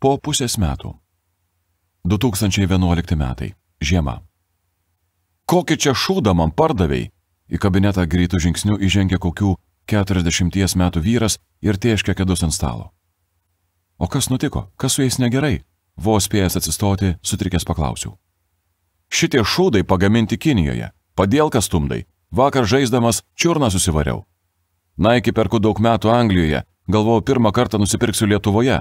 Po pusės metų. 2011 metai. Žiema. Kokį čia šūdą man pardavėjai? Į kabinetą greitų žingsnių įžengė kokių 40 metų vyras ir tieškė kėdus ant stalo. O kas nutiko? Kas su jais negerai? Vos spėjęs atsistoti, sutrikęs paklausiau. Šitie šūdai pagaminti Kinijoje. Padėlkas stumdai. Vakar žaisdamas čiurną susivariau. Naiki perku daug metų Anglijoje. Galvojau, pirmą kartą nusipirksiu Lietuvoje.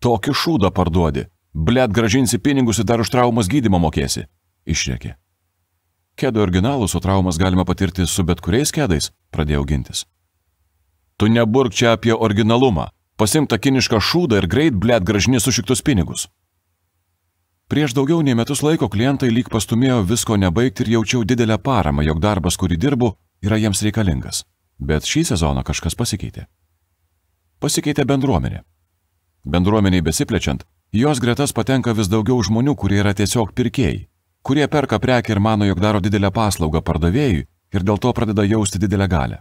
Tokį šūdą parduodi. Blet gražinsi pinigus ir dar už traumas gydimą mokėsi. Išrėkė. Kėdo originalus, o traumas galima patirti su bet kuriais kėdais, pradėjau gintis. Tu neburk čia apie originalumą. Pasimta kinišką šūdą ir greit, blėt, gražini sušiktus pinigus. Prieš daugiau nei metus laiko klientai lyg pastumėjo visko nebaigti ir jaučiau didelę paramą, jog darbas, kurį dirbu, yra jiems reikalingas. Bet šį sezoną kažkas pasikeitė. Pasikeitė bendruomenė. Bendruomeniai besiplečiant, jos gretas patenka vis daugiau žmonių, kurie yra tiesiog pirkėjai, kurie perka prekę ir mano, jog daro didelę paslaugą pardavėjui ir dėl to pradeda jausti didelę galę.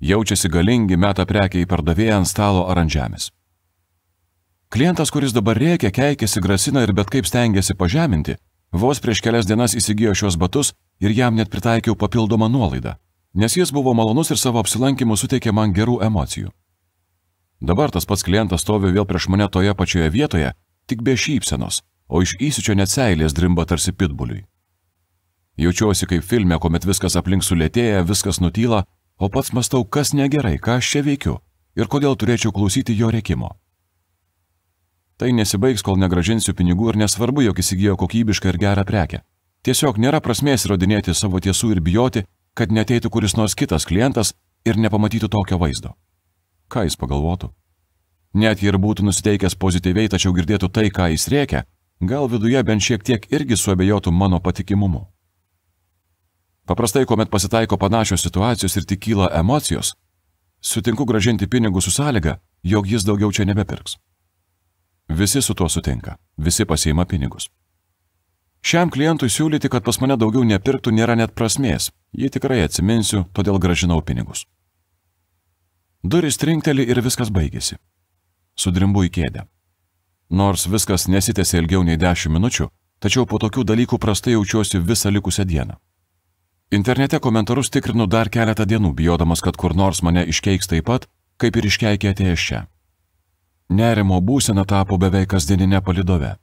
Jaučiasi galingi, meta prekę į pardavėją ant stalo ar ant žemės. Klientas, kuris dabar rėkia, keikėsi, grasina ir bet kaip stengiasi pažeminti, vos prieš kelias dienas įsigijo šios batus ir jam net pritaikiau papildomą nuolaidą, nes jis buvo malonus ir savo apsilankimu suteikė man gerų emocijų. Dabar tas pats klientas stovi vėl prieš mane toje pačioje vietoje, tik be šypsenos, o iš įsičio net seilės drimba tarsi pitbuliui. Jaučiuosi kaip filme, kuomet viskas aplink sulėtėja, viskas nutyla, o pats mastau, kas negerai, ką aš čia veikiu ir kodėl turėčiau klausyti jo rekimo. Tai nesibaigs, kol negražinsiu pinigų ir nesvarbu, jog įsigijo kokybišką ir gerą prekę. Tiesiog nėra prasmės įrodinėti savo tiesų ir bijoti, kad neteitų kuris nors kitas klientas ir nepamatytų tokio vaizdo. Ką jis pagalvotų? Net jei ir būtų nusiteikęs pozityviai, tačiau girdėtų tai, ką jis rėkia, gal viduje bent šiek tiek irgi suabejotų mano patikimumu. Paprastai, kuomet pasitaiko panašios situacijos ir tik kyla emocijos, sutinku gražinti pinigus su sąlyga, jog jis daugiau čia nebepirks. Visi su tuo sutinka, visi pasiima pinigus. Šiam klientui siūlyti, kad pas mane daugiau nepirktų, nėra net prasmės, jį tikrai atsiminsiu, todėl gražinau pinigus. Duris trinkteli ir viskas baigėsi. Sudrimbu į kėdę. Nors viskas nesitėsi ilgiau nei 10 minučių, tačiau po tokių dalykų prastai jaučiuosi visą likusią dieną. Internete komentarus tikrinu dar keletą dienų, bijodamas, kad kur nors mane iškeiks taip pat, kaip ir iškeikė atėjęs čia. Nerimo būsena tapo beveik kasdieninė palidove.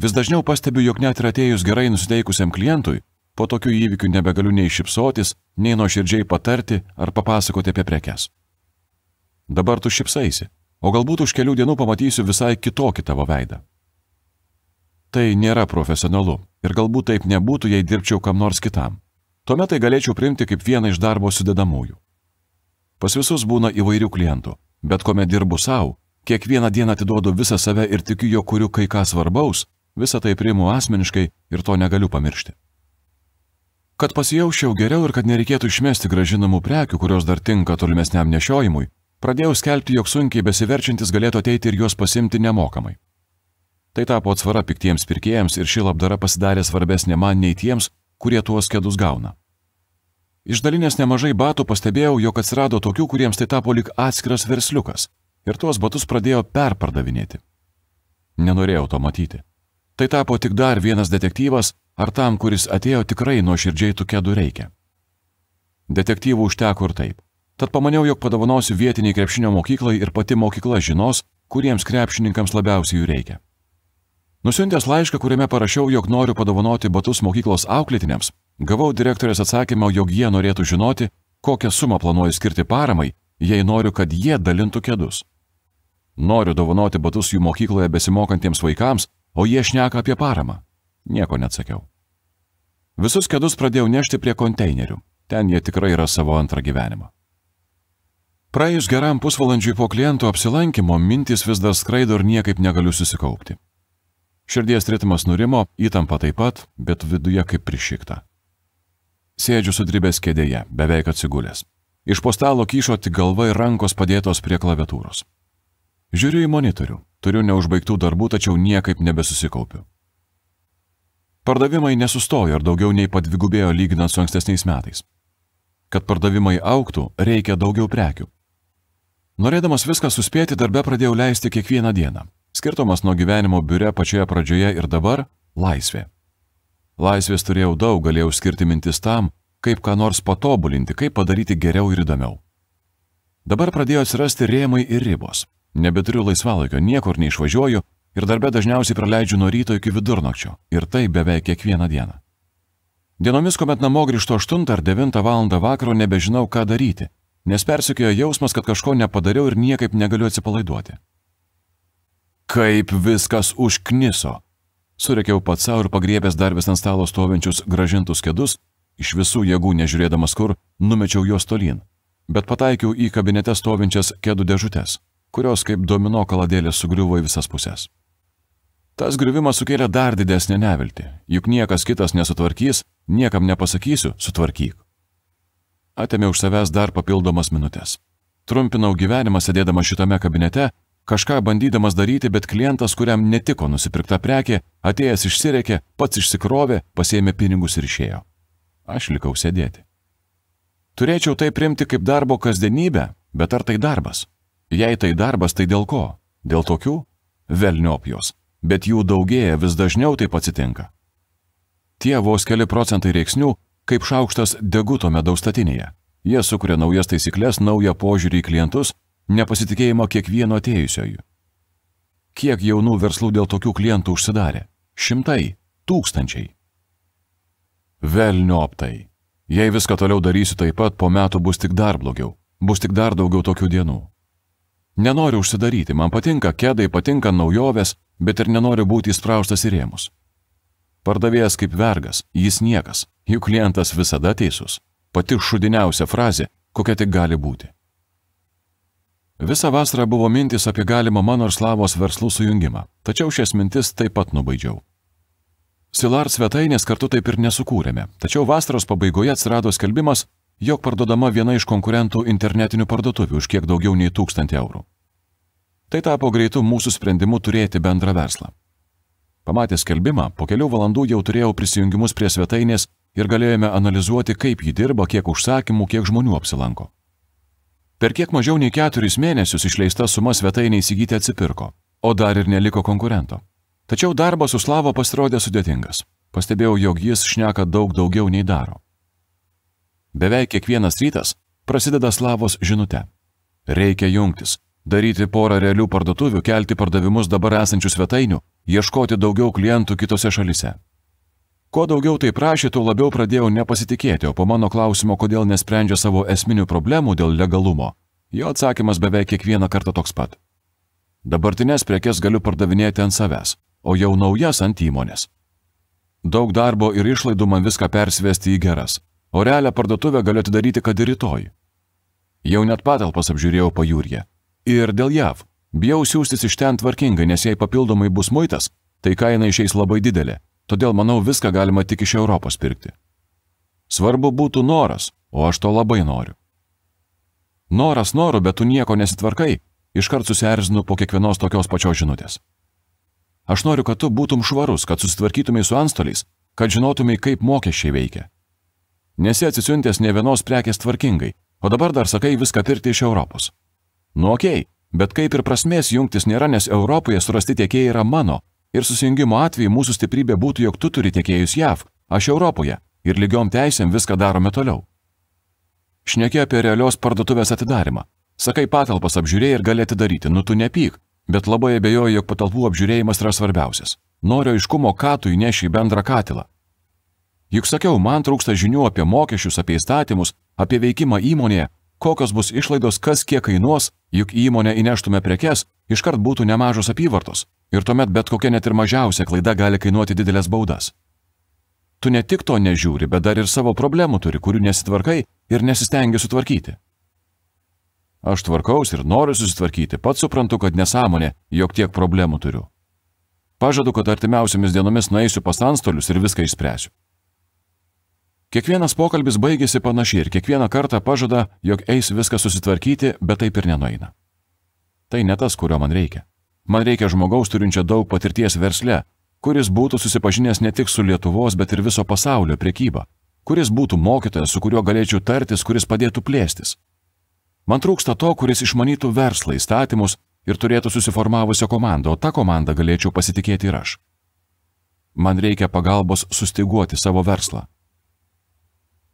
Vis dažniau pastebiu, jog net ir atėjus gerai nusiteikusiam klientui, po tokių įvykių nebegaliu nei šipsotis, nei nuoširdžiai patarti ar papasakoti apie prekes. Dabar tu šipsaisi, o galbūt už kelių dienų pamatysiu visai kitokį tavo veidą. Tai nėra profesionalu ir galbūt taip nebūtų, jei dirbčiau kam nors kitam. Tuomet tai galėčiau priimti kaip vieną iš darbo sudedamųjų. Pas visus būna įvairių klientų, bet kuomet dirbu savo, kiekvieną dieną atiduodu visą save ir tikiu, jog kuriu kai ką svarbaus, visą tai priimu asmeniškai ir to negaliu pamiršti. Kad pasijausčiau geriau ir kad nereikėtų išmesti gražinamų prekių, kurios dar tinka tolimesniam nešiojimui, pradėjau skelbti, jog sunkiai besiverčiantis galėtų ateiti ir juos pasimti nemokamai. Tai tapo atsvara piktiems pirkėjams ir ši labdara pasidarė svarbesnė man nei tiems, kurie tuos kėdus gauna. Išdalinės nemažai batų pastebėjau, jog atsirado tokių, kuriems tai tapo lik atskiras versliukas ir tuos batus pradėjo perpardavinėti. Nenorėjau to matyti. Tai tapo tik dar vienas detektyvas, ar tam, kuris atėjo tikrai nuoširdžiai tų kėdų reikia. Detektyvų užteko ir taip. Tad pamaniau, jog padovanosiu vietiniai krepšinio mokyklai ir pati mokykla žinos, kuriems krepšininkams labiausiai jų reikia. Nusiuntęs laišką, kuriame parašiau, jog noriu padovanoti batus mokyklos auklėtiniams, gavau direktorės atsakymą, jog jie norėtų žinoti, kokią sumą planuoju skirti paramai, jei noriu, kad jie dalintų kėdus. Noriu dovanoti batus jų mokykloje besimokantiems vaikams, o jie šneka apie paramą. Nieko neatsakiau. Visus kėdus pradėjau nešti prie konteinerių. Ten jie tikrai yra savo antrą gyvenimą. Praėjus geram pusvalandžiui po klientų apsilankimo, mintis vis dar skraido ir niekaip negaliu susikaupti. Širdies ritmas nurimo, įtampa taip pat, bet viduje kaip prišikta. Sėdžiu sudribęs kėdėje, beveik atsigulęs. Iš postalo kyšo tik galva ir rankos padėtos prie klaviatūros. Žiūriu į monitorių, turiu neužbaigtų darbų, tačiau niekaip nebesusikaupiu. Pardavimai nesustojo ir daugiau nei padvigubėjo lyginant su ankstesniais metais. Kad pardavimai auktų, reikia daugiau prekių. Norėdamas viską suspėti, darbe pradėjau leisti kiekvieną dieną. Skirtumas nuo gyvenimo biure pačioje pradžioje ir dabar - laisvė. Laisvės turėjau daug, galėjau skirti mintis tam, kaip ką nors patobulinti, kaip padaryti geriau ir įdomiau. Dabar pradėjo atsirasti rėmai ir ribos. Nebeturiu laisvalaikio, niekur neišvažiuoju ir darbę dažniausiai praleidžiu nuo ryto iki vidurnakčio. Ir tai beveik kiekvieną dieną. Dienomis, kuomet namo grįžtu 8 ar 9 val. vakaro, nebežinau, ką daryti, nes persikėjo jausmas, kad kažko nepadariau ir niekaip negaliu atsipalaiduoti. Kaip viskas užkniso! Surekiau pats savo ir pagriebęs dar vis ant stalo stovinčius gražintus kėdus, iš visų jėgų nežiūrėdamas kur, numečiau juos tolyn, bet pataikiau į kabinete stovinčias kėdų dėžutės, kurios kaip domino kaladėlės sugriuvo į visas puses. Tas griuvimas sukėlė dar didesnį neviltį, juk niekas kitas nesutvarkys, niekam nepasakysiu, sutvarkyk. Atėmė už savęs dar papildomas minutės. Trumpinau gyvenimą sėdėdama šitame kabinete, kažką bandydamas daryti, bet klientas, kuriam netiko nusipirkta prekė, atėjęs išsirekė, pats išsikrovė, pasėmė pinigus ir išėjo. Aš likau sėdėti. Turėčiau tai primti kaip darbo kasdienybę, bet ar tai darbas? Jei tai darbas, tai dėl ko? Dėl tokių? Velniopijos. Bet jų daugėja, vis dažniau taip atsitinka. Tie vos keli procentai reiksnių, kaip šaukštas deguto medaus statinėje. Jie sukuria naujas taisyklės, naują požiūrį į klientus, nepasitikėjimą kiekvieno atėjusioju. Kiek jaunų verslų dėl tokių klientų užsidarė? Šimtai, tūkstančiai. Velnioptai. Jei viską toliau darysiu taip pat, po metų bus tik dar blogiau. Bus tik dar daugiau tokių dienų. Nenoriu užsidaryti, man patinka kėdai, patinka naujovės, bet ir nenoriu būti įspraustas į rėmus. Pardavėjas kaip vergas, jis niekas, juk klientas visada teisus. Pati šudiniausia frazė, kokia tik gali būti. Visą vasarą buvo mintis apie galimą mano ir Slavos verslų sujungimą, tačiau šias mintis taip pat nubaidžiau. Silar svetainės kartu taip ir nesukūrėme, tačiau vasaros pabaigoje atsirado skelbimas, jog parduodama viena iš konkurentų internetinių parduotuvių už kiek daugiau nei 1000 eurų. Tai tapo greitų mūsų sprendimu turėti bendrą verslą. Pamatę skelbimą, po kelių valandų jau turėjau prisijungimus prie svetainės ir galėjome analizuoti, kaip ji dirba, kiek užsakymų, kiek žmonių apsilanko. Per kiek mažiau nei keturis mėnesius išleista suma svetainė įsigyti atsipirko, o dar ir neliko konkurento. Tačiau darbas su Slavo pasirodė sudėtingas. Pastebėjau, jog jis šneka daug daugiau nei daro. Beveik kiekvienas rytas prasideda Slavos žinute. Reikia jungtis, daryti porą realių parduotuvių, kelti pardavimus dabar esančių svetainių, ieškoti daugiau klientų kitose šalise. Kuo daugiau tai prašė, tuo labiau pradėjau nepasitikėti, o po mano klausimo, kodėl nesprendžia savo esminių problemų dėl legalumo, jo atsakymas beveik kiekvieną kartą toks pat. Dabartinės prekes galiu pardavinėti ant savęs, o jau naujas ant įmonės. Daug darbo ir išlaidų man viską persivesti į geras, o realią parduotuvę galiu atidaryti kad ir rytoj. Jau net patalpas apžiūrėjau pajūrėje. Ir dėl JAV. Bijau siūstis iš ten tvarkingai, nes jei papildomai bus muitas, tai kaina išeis labai didelė, todėl manau viską galima tik iš Europos pirkti. Svarbu būtų noras, o aš to labai noriu. Noras noru, bet tu nieko nesitvarkai, iškart susierzinu po kiekvienos tokios pačios žinutės. Aš noriu, kad tu būtum švarus, kad susitvarkytumai su antstoliais, kad žinotumai, kaip mokesčiai veikia. Nesi atsisiuntęs ne vienos prekės tvarkingai, o dabar dar sakai viską pirkti iš Europos. Nu okei, okay, bet kaip ir prasmės jungtis nėra, nes Europoje surasti tiekėjai yra mano, ir susijungimo atveju mūsų stiprybė būtų, jog tu turi tiekėjus JAV, aš Europoje, ir lygiom teisėm viską darome toliau. Šneki apie realios parduotuvės atidarimą. Sakai patalpas apžiūrėjai ir gali atidaryti, nu tu nepyk, bet labai abejoju, jog patalpų apžiūrėjimas yra svarbiausias. Noriu aiškumo, ką tu įneši į bendrą katilą. Juk sakiau, man trūksta žinių apie mokesčius, apie įstatymus, apie veikimą įmonėje, kokios bus išlaidos, kas kiek kainuos, juk įmonė įneštume prekes, iškart būtų nemažos apyvartos. Ir tuomet bet kokia net ir mažiausia klaida gali kainuoti didelės baudas. Tu ne tik to nežiūri, bet dar ir savo problemų turi, kurių nesitvarkai ir nesistengi sutvarkyti. Aš tvarkaus ir noriu susitvarkyti, pats suprantu, kad nesąmonė, jog tiek problemų turiu. Pažadu, kad artimiausiamis dienomis nueisiu pas antstolius ir viską išspręsiu. Kiekvienas pokalbis baigėsi panašiai ir kiekvieną kartą pažada, jog eis viską susitvarkyti, bet taip ir nenueina. Tai ne tas, kurio man reikia. Man reikia žmogaus turinčio daug patirties versle, kuris būtų susipažinęs ne tik su Lietuvos, bet ir viso pasaulio priekyba, kuris būtų mokytojas, su kuriuo galėčiau tartis, kuris padėtų plėstis. Man trūksta to, kuris išmanytų verslą, įstatymus, ir turėtų susiformavusią komandą, o tą komandą galėčiau pasitikėti ir aš. Man reikia pagalbos sustiguoti savo verslą.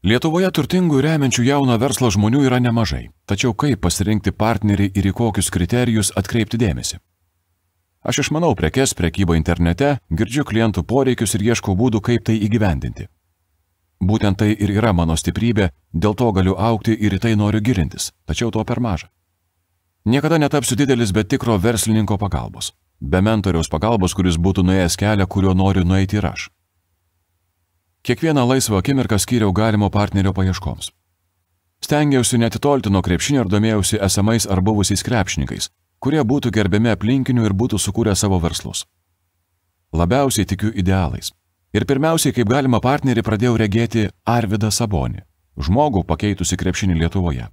Lietuvoje turtingų remiančių jauno verslo žmonių yra nemažai, tačiau kaip pasirinkti partnerį ir į kokius kriterijus atkreipti dėmesį? Aš išmanau prekes, prekybą internete, girdžiu klientų poreikius ir ieškau būdų, kaip tai įgyvendinti. Būtent tai ir yra mano stiprybė, dėl to galiu aukti ir į tai noriu gilintis, tačiau to per maža. Niekada netapsiu didelis be tikro verslininko pagalbos, be mentoriaus pagalbos, kuris būtų nuėjęs kelią, kuriuo noriu nueiti ir aš. Kiekvieną laisvą akimirką skyriau galimo partnerio paieškoms. Stengiausi netitolti nuo krepšinio ir domėjausi esamais ar buvusiais krepšininkais, kurie būtų gerbiami aplinkinių ir būtų sukūrę savo verslus. Labiausiai tikiu idealais. Ir pirmiausiai, kaip galima partnerį pradėjau regėti Arvidą Sabonį, žmogų pakeitusi krepšinį Lietuvoje.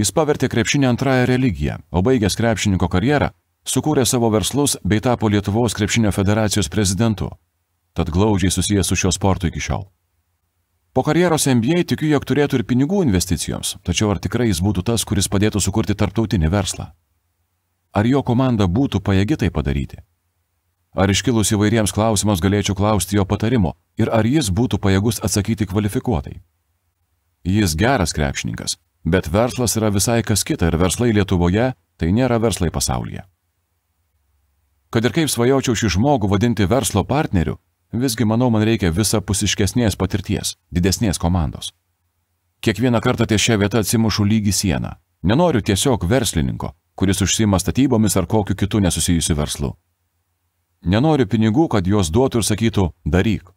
Jis pavertė krepšinį antrąją religiją, o baigęs krepšininko karjerą, sukūrė savo verslus bei tapo Lietuvos krepšinio federacijos prezidentu. Tad glaudžiai susijęs su šio sportu iki šiol. Po karjeros MBA tikiu, jog turėtų ir pinigų investicijoms, tačiau ar tikrai jis būtų tas, kuris padėtų sukurti tarptautinį verslą? Ar jo komanda būtų pajėgi tai padaryti? Ar iškilus įvairiems klausimams galėčiau klausti jo patarimo ir ar jis būtų pajėgus atsakyti kvalifikuotai? Jis geras krepšininkas, Bet verslas yra visai kas kita ir verslai Lietuvoje tai nėra verslai pasaulyje. Kad ir kaip svajočiau šį žmogų vadinti verslo partneriu, visgi manau man reikia visapusiškesnės patirties, didesnės komandos. Kiekvieną kartą ties šią vietą atsimušu lygi sieną. Nenoriu tiesiog verslininko, kuris užsima statybomis ar kokiu kitu nesusijusiu verslu. Nenoriu pinigų, kad juos duotų ir sakytų daryk.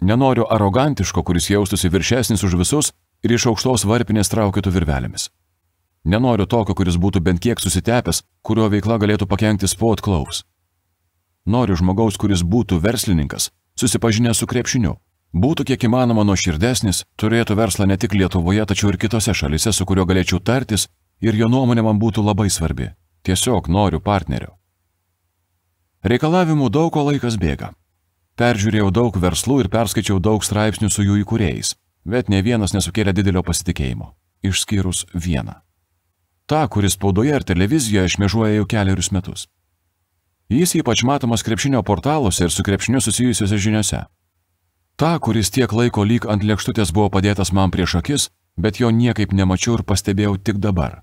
Nenoriu arogantiško, kuris jaustųsi viršesnis už visus ir iš aukštos varpinės traukytų virvelėmis. Nenoriu tokio, kuris būtų bent kiek susitepęs, kurio veikla galėtų pakengti spot klaus. Noriu žmogaus, kuris būtų verslininkas, susipažinęs su krepšiniu, būtų kiek įmanoma nuoširdesnis, turėtų verslą ne tik Lietuvoje, tačiau ir kitose šalise, su kuriuo galėčiau tartis ir jo nuomonė man būtų labai svarbi. Tiesiog noriu partnerio. Reikalavimų daug, o laikas bėga. Peržiūrėjau daug verslų ir perskaičiau daug straipsnių su jų įkūrėjais bet ne vienas nesukėlė didelio pasitikėjimo, išskyrus vieną. Ta, kuris spaudoje ir televizijoje šmežuoja jau keliarius metus. Jis ypač matomas krepšinio portaluose ir su krepšiniu susijusiuose žiniuose. Ta, kuris tiek laiko lyg ant lėkštutės buvo padėtas man prieš akis, bet jo niekaip nemačiau ir pastebėjau tik dabar.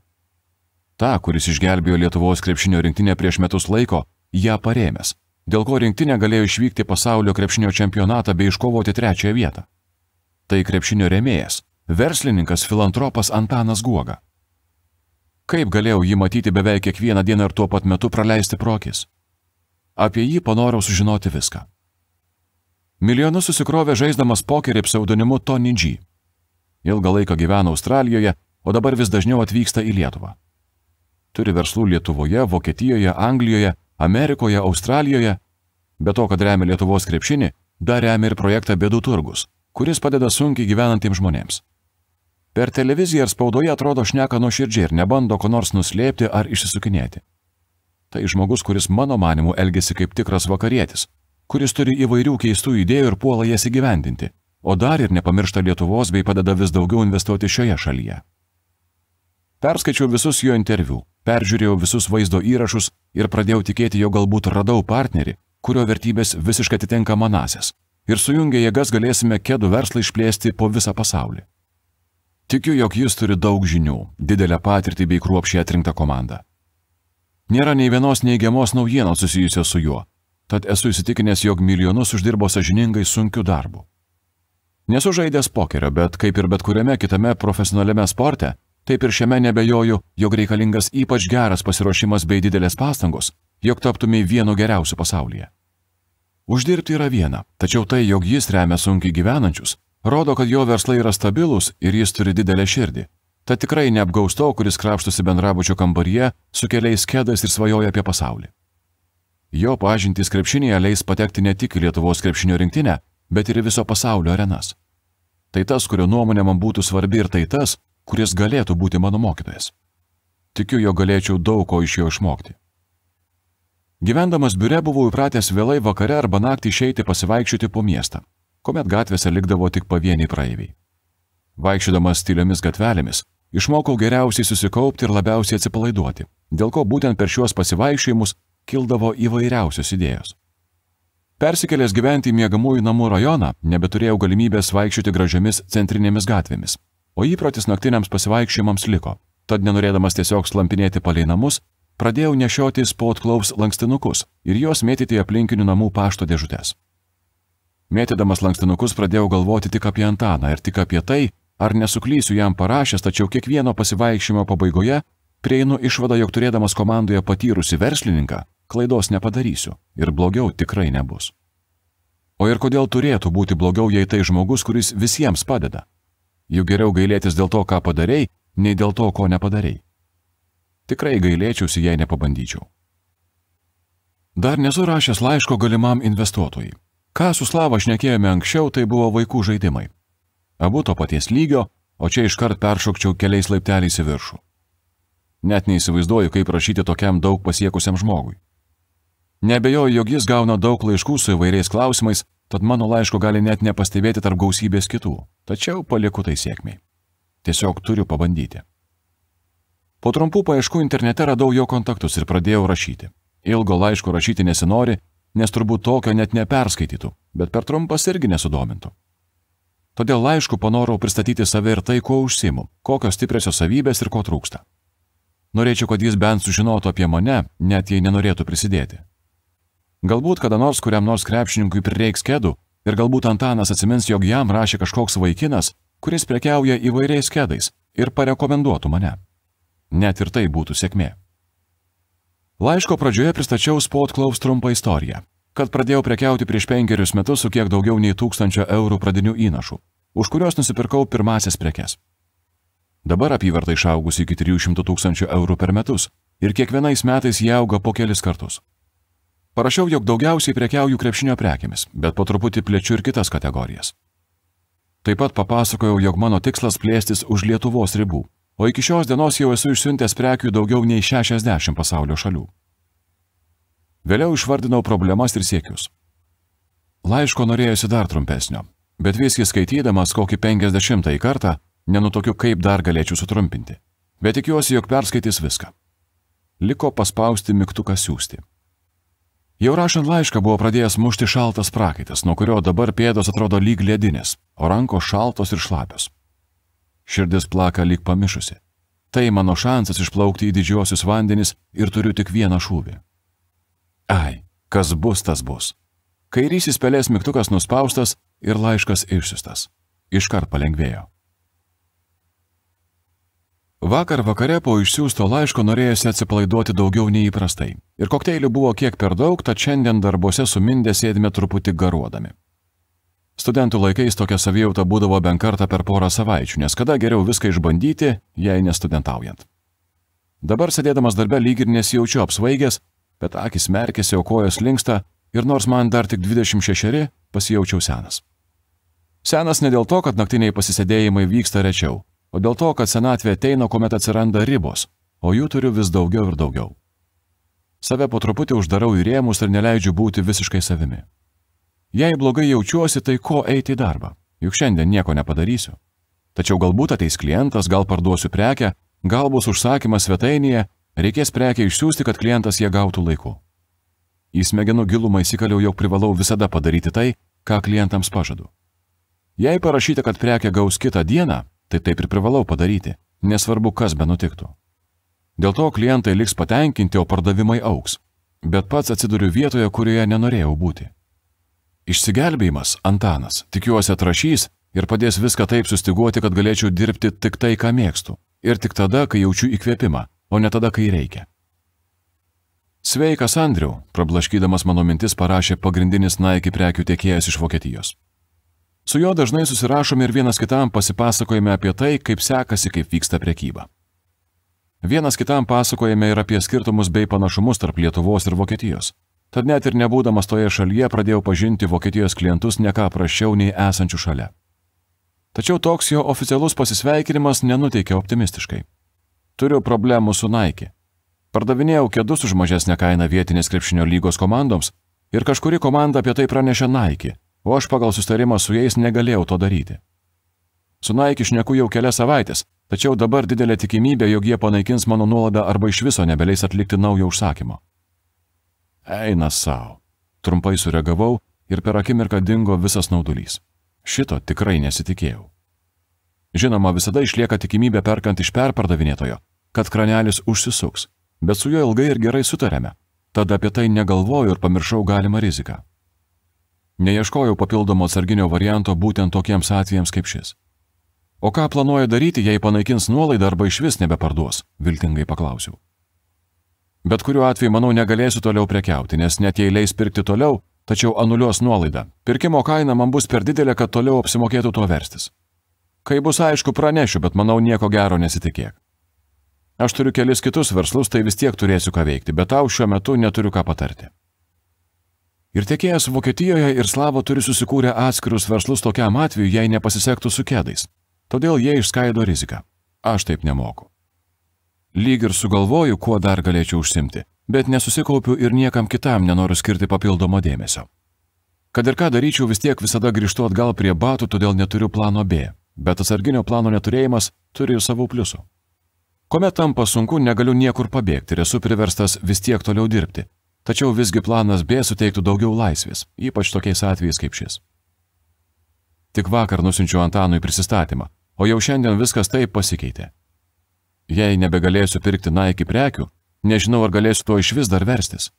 Ta, kuris išgelbėjo Lietuvos krepšinio rinktinę prieš metus laiko, ją parėmęs, dėl ko rinktinė galėjo išvykti pasaulio krepšinio čempionatą bei iškovoti trečiąją vietą tai krepšinio remėjas, verslininkas filantropas Antanas Guoga. Kaip galėjau jį matyti beveik kiekvieną dieną ir tuo pat metu praleisti prokis? Apie jį panorau sužinoti viską. Milijonus susikrovė žaisdamas pokerį pseudonimu Tony G. Ilgą laiką gyveno Australijoje, o dabar vis dažniau atvyksta į Lietuvą. Turi verslų Lietuvoje, Vokietijoje, Anglijoje, Amerikoje, Australijoje. Be to, kad remia Lietuvos krepšinį, dar remia ir projektą Bėdų turgus, kuris padeda sunkiai gyvenantiems žmonėms. Per televiziją ir spaudoje atrodo šneka nuoširdžiai ir nebando ko nors nuslėpti ar išsisukinėti. Tai žmogus, kuris mano manimu elgesi kaip tikras vakarietis, kuris turi įvairių keistų idėjų ir puola jas įgyvendinti, o dar ir nepamiršta Lietuvos bei padeda vis daugiau investuoti šioje šalyje. Perskaičiau visus jo interviu, peržiūrėjau visus vaizdo įrašus ir pradėjau tikėti, jog galbūt radau partnerį, kurio vertybės visiškai atitinka manasias ir sujungę jėgas galėsime kėdų verslą išplėsti po visą pasaulį. Tikiu, jog jis turi daug žinių, didelę patirtį bei kruopšiai atrinktą komandą. Nėra nei vienos neigiamos naujienos susijusios su juo, tad esu įsitikinęs, jog milijonus uždirbo sažiningai sunkiu darbu. Nesu žaidęs pokerio, bet kaip ir bet kuriame kitame profesionaliame sporte, taip ir šiame nebejoju, jog reikalingas ypač geras pasiruošimas bei didelės pastangos, jog taptumai vienu geriausiu pasaulyje. Uždirbti yra viena, tačiau tai, jog jis remia sunkiai gyvenančius, rodo, kad jo verslai yra stabilūs ir jis turi didelę širdį. Ta tikrai neapgaus to, kuris krapštusi bendrabučio kambaryje su keliais kėdais ir svajoja apie pasaulį. Jo pažintys krepšinėje leis patekti ne tik į Lietuvos krepšinio rinktinę, bet ir į viso pasaulio arenas. Tai tas, kurio nuomonė man būtų svarbi ir tai tas, kuris galėtų būti mano mokytojas. Tikiu, jo galėčiau daug ko iš jo išmokti. Gyvendamas biure buvau įpratęs vėlai vakare arba naktį išeiti pasivaikščioti po miestą, kuomet gatvėse likdavo tik pavieniai praeiviai. Vaikščiodamas tyliomis gatvelėmis, išmokau geriausiai susikaupti ir labiausiai atsipalaiduoti, dėl ko būtent per šiuos pasivaikščiojimus kildavo įvairiausios idėjos. Persikėlęs gyventi į miegamųjų namų rajoną, nebeturėjau galimybės vaikščioti gražiamis centrinėmis gatvėmis, o įprotis naktiniams pasivaikščiojimams liko. Tad nenorėdamas tiesiog slampinėti palei namus, pradėjau nešioti spotklaus lankstinukus ir juos mėtyti aplinkinių namų pašto dėžutės. Mėtydamas lankstinukus pradėjau galvoti tik apie Antaną ir tik apie tai, ar nesuklysiu jam parašęs, tačiau kiekvieno pasivaikščiojimo pabaigoje prieinu išvadą, jog turėdamas komandoje patyrusi verslininką, klaidos nepadarysiu ir blogiau tikrai nebus. O ir kodėl turėtų būti blogiau, jei tai žmogus, kuris visiems padeda? Juk geriau gailėtis dėl to, ką padarėjai, nei dėl to, ko nepadarėjai. Tikrai gailėčiausi, jei nepabandyčiau. Dar nesu rašęs laiško galimam investuotojui. Ką su Slava šnekėjome anksčiau, tai buvo vaikų žaidimai. Abu to paties lygio, o čia iškart peršokčiau keliais laipteliais į viršų. Net neįsivaizduoju, kaip rašyti tokiam daug pasiekusiam žmogui. Nebejoju, jog jis gauna daug laiškų su įvairiais klausimais, tad mano laiško gali net nepastebėti tarp gausybės kitų, tačiau palieku tai sėkmiai. Tiesiog turiu pabandyti. Po trumpų paieškų internete radau jo kontaktus ir pradėjau rašyti. Ilgo laiško rašyti nesinori, nes turbūt tokio net neperskaitytų, bet per trumpas irgi nesudomintų. Todėl laišku panorau pristatyti save ir tai, kuo užsimu, kokios stipriosios savybės ir ko trūksta. Norėčiau, kad jis bent sužinotų apie mane, net jei nenorėtų prisidėti. Galbūt kada nors kuriam nors krepšininkui prireiks kedų ir galbūt Antanas atsimins, jog jam rašė kažkoks vaikinas, kuris prekiauja įvairiais kedais ir parekomenduotų mane. Net ir tai būtų sėkmė. Laiško pradžioje pristačiau Spotklaus trumpą istoriją, kad pradėjau prekiauti prieš penkerius metus su kiek daugiau nei tūkstančio eurų pradinių įnašų, už kuriuos nusipirkau pirmasias prekes. Dabar apyvarta išaugusi iki 300 tūkstančių eurų per metus ir kiekvienais metais jie auga po kelis kartus. Parašiau, jog daugiausiai prekiauju krepšinio prekėmis, bet po truputį plečiu ir kitas kategorijas. Taip pat papasakojau, jog mano tikslas plėstis už Lietuvos ribų, o iki šios dienos jau esu išsiuntęs prekių daugiau nei 60 pasaulio šalių. Vėliau išvardinau problemas ir siekius. Laiško norėjusi dar trumpesnio, bet visgi skaitydamas kokį 50 kartą, nenutokiu, kaip dar galėčiau sutrumpinti. Bet tikiuosi, jog perskaitys viską. Liko paspausti mygtuką siūsti. Jau rašant laišką buvo pradėjęs mušti šaltas prakaitas, nuo kurio dabar pėdos atrodo lyg ledinės, o rankos šaltos ir šlapios. Širdis plaka lyg pamišusi. Tai mano šansas išplaukti į didžiuosius vandenis ir turiu tik vieną šūvį. Ai, kas bus, tas bus. Kairysis pelės mygtukas nuspaustas ir laiškas išsiustas. Iškart palengvėjo. Vakar vakare po išsiųsto laiško norėjusi atsipalaiduoti daugiau nei įprastai. Ir kokteilių buvo kiek per daug, tad šiandien darbuose sumindę sėdime truputį garuodami. Studentų laikais tokia savijauta būdavo bent kartą per porą savaičių, nes kada geriau viską išbandyti, jei nestudentaujant. Dabar sėdėdamas darbe lyg ir nesijaučiu apsvaigęs, bet akis merkėsi, o kojos linksta ir nors man dar tik 26, pasijaučiau senas. Senas ne dėl to, kad naktiniai pasisėdėjimai vyksta rečiau, o dėl to, kad senatvė ateina, kuomet atsiranda ribos, o jų turiu vis daugiau ir daugiau. Save po truputį uždarau į rėmus ir neleidžiu būti visiškai savimi. Jei blogai jaučiuosi, tai ko eiti į darbą? Juk šiandien nieko nepadarysiu. Tačiau galbūt ateis klientas, gal parduosiu prekę, gal bus užsakymas svetainėje, reikės prekę išsiųsti, kad klientas ją gautų laiku. Į smegenų gilumą įsikaliau, jog privalau visada padaryti tai, ką klientams pažadu. Jei parašyta, kad prekę gaus kitą dieną, tai taip ir privalau padaryti, nesvarbu, kas be nutiktų. Dėl to klientai liks patenkinti, o pardavimai auks. Bet pats atsiduriu vietoje, kurioje nenorėjau būti. Išsigelbėjimas Antanas, tikiuosi, atrašys ir padės viską taip sustiguoti, kad galėčiau dirbti tik tai, ką mėgstu. Ir tik tada, kai jaučiu įkvėpimą, o ne tada, kai reikia. Sveikas, Andriu, prablaškydamas mano mintis parašė pagrindinis Nike prekių tiekėjas iš Vokietijos. Su juo dažnai susirašome ir vienas kitam pasipasakojame apie tai, kaip sekasi, kaip vyksta prekyba. Vienas kitam pasakojame ir apie skirtumus bei panašumus tarp Lietuvos ir Vokietijos. Tad net ir nebūdamas toje šalyje pradėjau pažinti Vokietijos klientus neką prašiau nei esančių šalia. Tačiau toks jo oficialus pasisveikinimas nenuteikia optimistiškai. Turiu problemų su Nike. Pardavinėjau kėdus už mažesnę kainą vietinės krepšinio lygos komandoms ir kažkuri komanda apie tai pranešė Nike, o aš pagal sustarimą su jais negalėjau to daryti. Su Nike šneku jau kelias savaitės, Tačiau dabar didelė tikimybė, jog jie panaikins mano nuolaidą arba iš viso nebeleis atlikti naujo užsakymo. Eina savo. Trumpai sureagavau ir per akimirką dingo visas naudulys. Šito tikrai nesitikėjau. Žinoma, visada išlieka tikimybė perkant iš perpardavinėtojo, kad kranelis užsisuks, bet su juo ilgai ir gerai sutarėme, tad apie tai negalvoju ir pamiršau galimą riziką. Neieškojau papildomo atsarginio varianto būtent tokiems atvejams kaip šis. O ką planuoja daryti, jei panaikins nuolaidą arba iš vis nebeparduos? Viltingai paklausiau. Bet kuriuo atveju, manau, negalėsiu toliau prekiauti, nes net jei leis pirkti toliau, tačiau anuliuos nuolaidą. Pirkimo kaina man bus per didelė, kad toliau apsimokėtų tuo verstis. Kai bus aišku, pranešiu, bet manau, nieko gero nesitikėk. Aš turiu kelis kitus verslus, tai vis tiek turėsiu ką veikti, bet tau šiuo metu neturiu ką patarti. Ir tiekėjas Vokietijoje ir Slavo turi susikūrę atskirus verslus tokiam atveju, jei nepasisektų su kėdais. Todėl jie išskaido riziką. Aš taip nemoku. Lyg ir sugalvoju, kuo dar galėčiau užsimti, bet nesusikaupiu ir niekam kitam nenoriu skirti papildomo dėmesio. Kad ir ką daryčiau, vis tiek visada grįžtu atgal prie batų, todėl neturiu plano B, bet atsarginio plano neturėjimas turi ir savų pliusų. Kuomet tampa sunku, negaliu niekur pabėgti ir esu priverstas vis tiek toliau dirbti. Tačiau visgi planas B suteiktų daugiau laisvės, ypač tokiais atvejais kaip šis. Tik vakar nusinčiau Antanui prisistatymą, o jau šiandien viskas taip pasikeitė. Jei nebegalėsiu pirkti Nike prekių, nežinau ar galėsiu to iš vis dar verstis.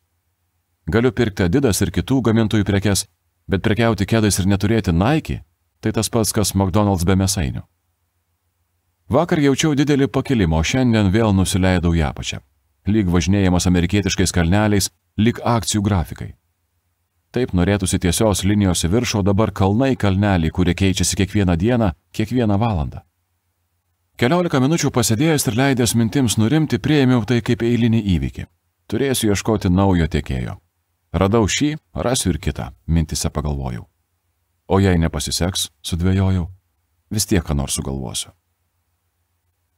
Galiu pirkti Adidas ir kitų gamintojų prekes, bet prekiauti kėdais ir neturėti Nike - tai tas pats, kas McDonald's be mėsainių. Vakar jaučiau didelį pakilimą, o šiandien vėl nusileidau į apačią. Lyg važinėjimas amerikietiškais kalneliais, lyg akcijų grafikai. Taip norėtųsi tiesios linijos į viršų, o dabar kalnai kalneliai, kurie keičiasi kiekvieną dieną, kiekvieną valandą. Keliolika minučių pasėdėjęs ir leidęs mintims nurimti, prieimiau tai kaip eilinį įvykį. Turėsiu ieškoti naujo tiekėjo. Radau šį, rasiu ir kitą, mintise pagalvojau. O jei nepasiseks, sudvėjojau, vis tiek ką nors sugalvosiu.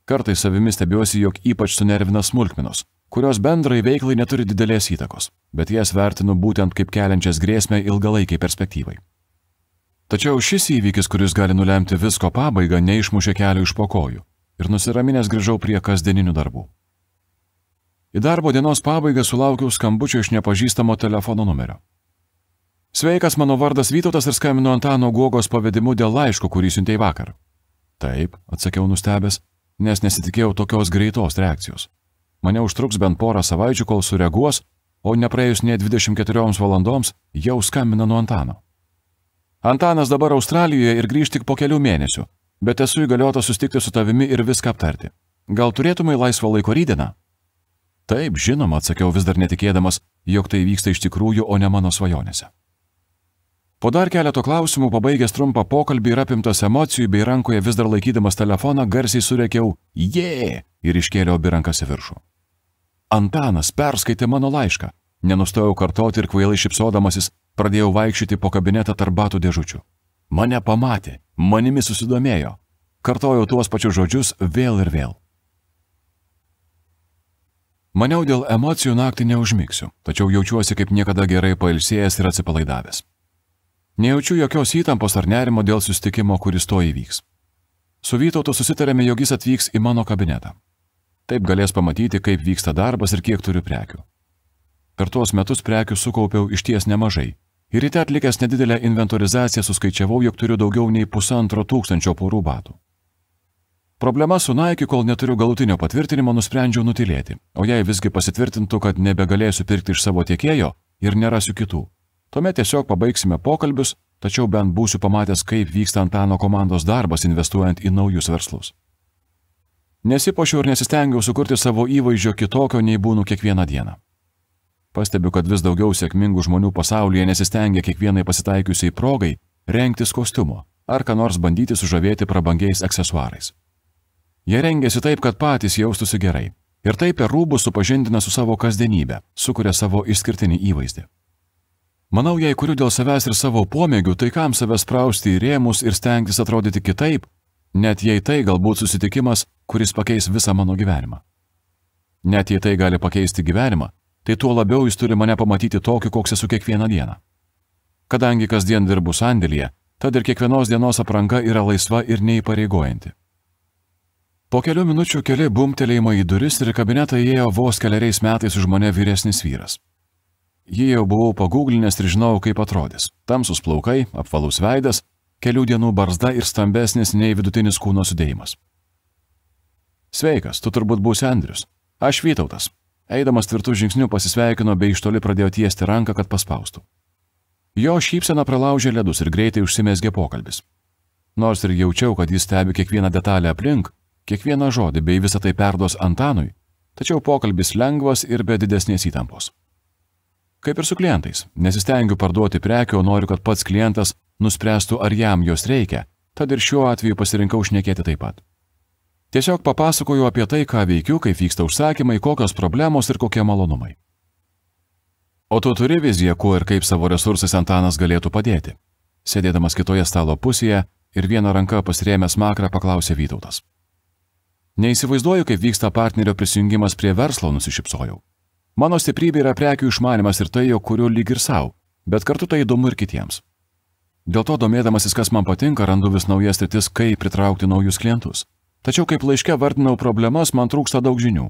Kartais savimi stebiuosi, jog ypač sunervina smulkmenos, kurios bendrai veiklai neturi didelės įtakos, bet jas vertinu būtent kaip keliančias grėsmę ilgalaikiai perspektyvai. Tačiau šis įvykis, kuris gali nulemti visko pabaigą, neišmušė kelių iš pokojų ir nusiraminęs grįžau prie kasdieninių darbų. Į darbo dienos pabaigą sulaukiau skambučio iš nepažįstamo telefono numerio. Sveikas, mano vardas Vytautas ir skambinu Antano Guogos pavedimu dėl laiško, kurį siuntėjai vakar. Taip, atsakiau nustebęs, nes nesitikėjau tokios greitos reakcijos. Mane užtruks bent porą savaičių, kol sureaguos, o nepraėjus ne 24 valandoms jau skambina nuo Antano. Antanas dabar Australijoje ir grįž tik po kelių mėnesių, bet esu įgaliotas sustikti su tavimi ir viską aptarti. Gal turėtumai laisvo laiko rydieną? Taip, žinoma, atsakiau vis dar netikėdamas, jog tai vyksta iš tikrųjų, o ne mano svajonėse. Po dar keleto klausimų, pabaigęs trumpą pokalbį ir apimtas emocijų bei rankoje vis dar laikydamas telefoną, garsiai surėkiau Jė! ir iškėliau abi rankas į viršų. Antanas perskaitė mano laišką. Nenustojau kartoti ir kvailai šipsodamasis pradėjau vaikščioti po kabinetą tarp batų dėžučių. Mane pamatė, manimi susidomėjo. Kartojau tuos pačius žodžius vėl ir vėl. Maniau dėl emocijų naktį neužmigsiu, tačiau jaučiuosi kaip niekada gerai pailsėjęs ir atsipalaidavęs. Nejaučiu jokios įtampos ar nerimo dėl sustikimo, kuris to įvyks. Su Vytautu susitarėme, jog jis atvyks į mano kabinetą. Taip galės pamatyti, kaip vyksta darbas ir kiek turiu prekių. Per tuos metus prekių sukaupiau iš ties nemažai. Ir ryte atlikęs nedidelę inventorizaciją suskaičiavau, jog turiu daugiau nei pusantro tūkstančio porų batų. Problema su Nike, kol neturiu galutinio patvirtinimo, nusprendžiau nutilėti, o jei visgi pasitvirtintų, kad nebegalėsiu pirkti iš savo tiekėjo ir nerasiu kitų, Tuomet tiesiog pabaigsime pokalbius, tačiau bent būsiu pamatęs, kaip vyksta Antano komandos darbas investuojant į naujus verslus. Nesipošiau ir nesistengiau sukurti savo įvaizdžio kitokio, nei būnu kiekvieną dieną. Pastebiu, kad vis daugiau sėkmingų žmonių pasaulyje nesistengia kiekvienai pasitaikiusiai progai rengtis kostiumo ar ką nors bandyti sužavėti prabangiais aksesuarais. Jie rengiasi taip, kad patys jaustųsi gerai ir taip per rūbus supažindina su savo kasdienybė, sukuria savo išskirtinį įvaizdį. Manau, jei kuriu dėl savęs ir savo pomėgių, tai kam save sprausti į rėmus ir stengtis atrodyti kitaip, net jei tai galbūt susitikimas, kuris pakeis visą mano gyvenimą. Net jei tai gali pakeisti gyvenimą, tai tuo labiau jis turi mane pamatyti tokiu, koks esu kiekvieną dieną. Kadangi kasdien dirbu sandėlyje, tad ir kiekvienos dienos apranga yra laisva ir neįpareigojanti. Po kelių minučių keli bumtelėjimo į duris ir į kabinetą įėjo vos keliariais metais už mane vyresnis vyras. Jį jau buvau pagūglinęs ir žinojau, kaip atrodys. Tamsus plaukai, apvalus veidas, kelių dienų barzda ir stambesnis nei vidutinis kūno sudėjimas. Sveikas, tu turbūt būsi Andrius. Aš Vytautas. Eidamas tvirtų žingsnių pasisveikino bei iš toli pradėjo tiesti ranką, kad paspaustų. Jo šypsena pralaužė ledus ir greitai užsimesgė pokalbis. Nors ir jaučiau, kad jis stebi kiekvieną detalę aplink, kiekvieną žodį bei visą tai perduos Antanui, tačiau pokalbis lengvas ir be didesnės įtampos. Kaip ir su klientais, nesistengiu parduoti prekių, noriu, kad pats klientas nuspręstų, ar jam jos reikia, tad ir šiuo atveju pasirinkau šnekėti taip pat. Tiesiog papasakoju apie tai, ką veikiu, kaip vyksta užsakymai, kokios problemos ir kokie malonumai. O tu turi viziją, kuo ir kaip savo resursais Antanas galėtų padėti. Sėdėdamas kitoje stalo pusėje ir vieną ranką pasirėmęs makrą paklausė Vytautas. Neįsivaizduoju, kaip vyksta partnerio prisijungimas prie verslo, nusišypsojau. Mano stiprybė yra prekių išmanimas ir tai, jo kuriu lyg ir savo, bet kartu tai įdomu ir kitiems. Dėl to domėdamasis, kas man patinka, randu vis naujas rytis, kaip pritraukti naujus klientus. Tačiau kaip laiške vardinau problemas, man trūksta daug žinių.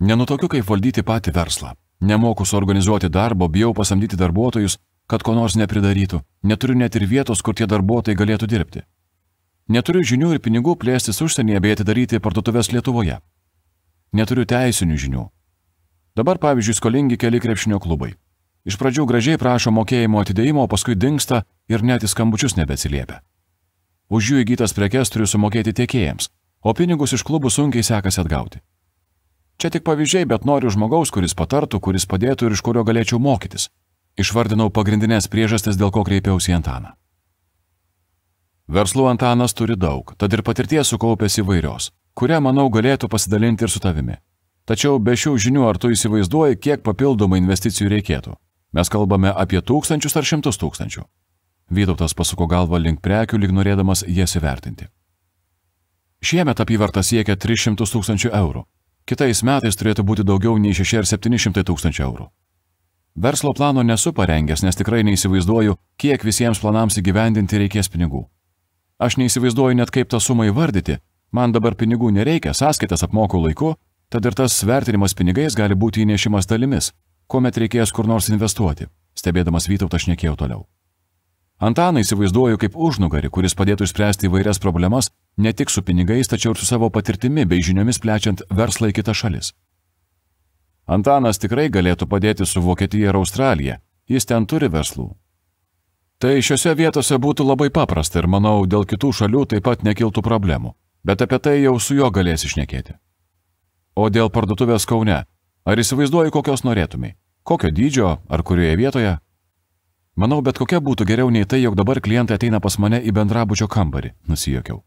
Nenutokiu, kaip valdyti patį verslą. Nemoku suorganizuoti darbo, bijau pasamdyti darbuotojus, kad ko nors nepridarytų, neturiu net ir vietos, kur tie darbuotojai galėtų dirbti. Neturiu žinių ir pinigų plėstis užsienyje bei atidaryti parduotuvės Lietuvoje. Neturiu teisinių žinių. Dabar, pavyzdžiui, skolingi keli krepšinio klubai. Iš pradžių gražiai prašo mokėjimo atidėjimo, o paskui dinksta ir net į skambučius nebeatsiliepia. Už jų įgytas prekes turiu sumokėti tiekėjams, o pinigus iš klubų sunkiai sekasi atgauti. Čia tik pavyzdžiai, bet noriu žmogaus, kuris patartų, kuris padėtų ir iš kurio galėčiau mokytis. Išvardinau pagrindinės priežastis, dėl ko kreipiausi į Antaną. Verslų Antanas turi daug, tad ir patirties sukaupęs įvairios, kurią, manau, galėtų pasidalinti ir su tavimi. Tačiau be šių žinių ar tu įsivaizduoji, kiek papildomų investicijų reikėtų? Mes kalbame apie tūkstančius ar šimtus tūkstančių. Vytautas pasuko galvą link prekių, lyg norėdamas jas įvertinti. Šiemet apyvarta siekia 300 tūkstančių eurų, Kitais metais turėtų būti daugiau nei 6 ar 700 tūkstančių eurų. Verslo plano nesu parengęs, nes tikrai neįsivaizduoju, kiek visiems planams įgyvendinti reikės pinigų. Aš neįsivaizduoju net kaip tą sumą įvardyti, man dabar pinigų nereikia, sąskaitas apmokau laiku, tad ir tas vertinimas pinigais gali būti įnešimas dalimis, kuomet reikės kur nors investuoti, stebėdamas Vytautą šnekėjau toliau. Antaną įsivaizduoju kaip užnugarį, kuris padėtų išspręsti įvairias problemas ne tik su pinigais, tačiau ir su savo patirtimi bei žiniomis plečiant verslą į kitas šalis. Antanas tikrai galėtų padėti su Vokietija ir Australija, jis ten turi verslų. Tai šiuose vietose būtų labai paprasta ir manau, dėl kitų šalių taip pat nekiltų problemų, bet apie tai jau su juo galės išnekėti. O dėl parduotuvės Kaune, ar įsivaizduoji, kokios norėtumai? Kokio dydžio ar kurioje vietoje? Manau, bet kokia būtų geriau nei tai, jog dabar klientai ateina pas mane į bendrabučio kambarį, nusijokiau.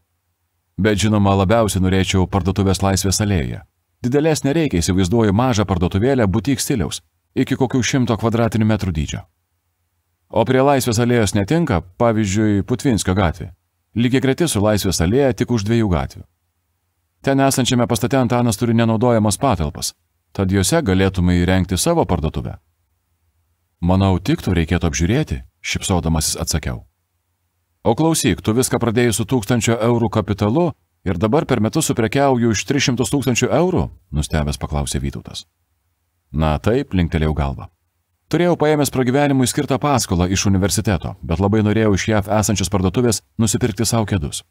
Bet žinoma, labiausiai norėčiau parduotuvės laisvės alėjoje. Didelės nereikia, įsivaizduoju mažą parduotuvėlę butik stiliaus, iki kokių šimto kvadratinių metrų dydžio. O prie laisvės alėjos netinka, pavyzdžiui, Putvinskio gatvė. Lygiai greti su laisvės alėja tik už dviejų gatvių. Ten esančiame pastate Antanas turi nenaudojamas patalpas, tad juose galėtume įrengti savo parduotuvę. Manau, tiktų reikėtų apžiūrėti, šipsodamasis atsakiau. O klausyk, tu viską pradėjai su tūkstančio eurų kapitalu ir dabar per metus suprekiauju už 300 tūkstančių eurų? Nustebęs paklausė Vytautas. Na taip, linktelėjau galvą. Turėjau paėmęs pragyvenimui skirtą paskolą iš universiteto, bet labai norėjau iš JAV esančios parduotuvės nusipirkti savo kėdus.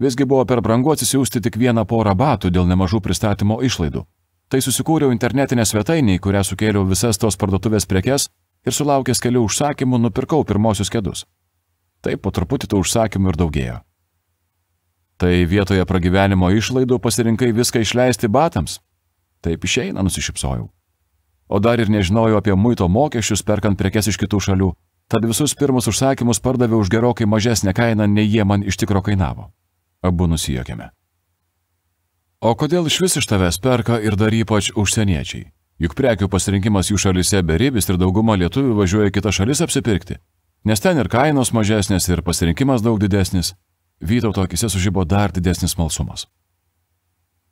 Visgi buvo per brangu atsisiųsti tik vieną porą batų dėl nemažų pristatymo išlaidų. Tai susikūriau internetinę svetainę, į kurią sukėliau visas tos parduotuvės prekes ir sulaukęs kelių užsakymų nupirkau pirmosius kėdus. Taip po truputį tų užsakymų ir daugėjo. Tai vietoje pragyvenimo išlaidų pasirinkai viską išleisti batams? Taip išeina, nusišypsojau. O dar ir nežinojau apie muito mokesčius perkant prekes iš kitų šalių, tad visus pirmus užsakymus pardaviau už gerokai mažesnę kainą, nei jie man iš tikro kainavo. Abu nusijokėme. O kodėl iš vis iš tavęs perka ir dar ypač užsieniečiai? Juk prekių pasirinkimas jų šalise beribis ir dauguma lietuvių važiuoja kitas šalis apsipirkti. Nes ten ir kainos mažesnės, ir pasirinkimas daug didesnis. Vytauto akise sužybo dar didesnis malsumas.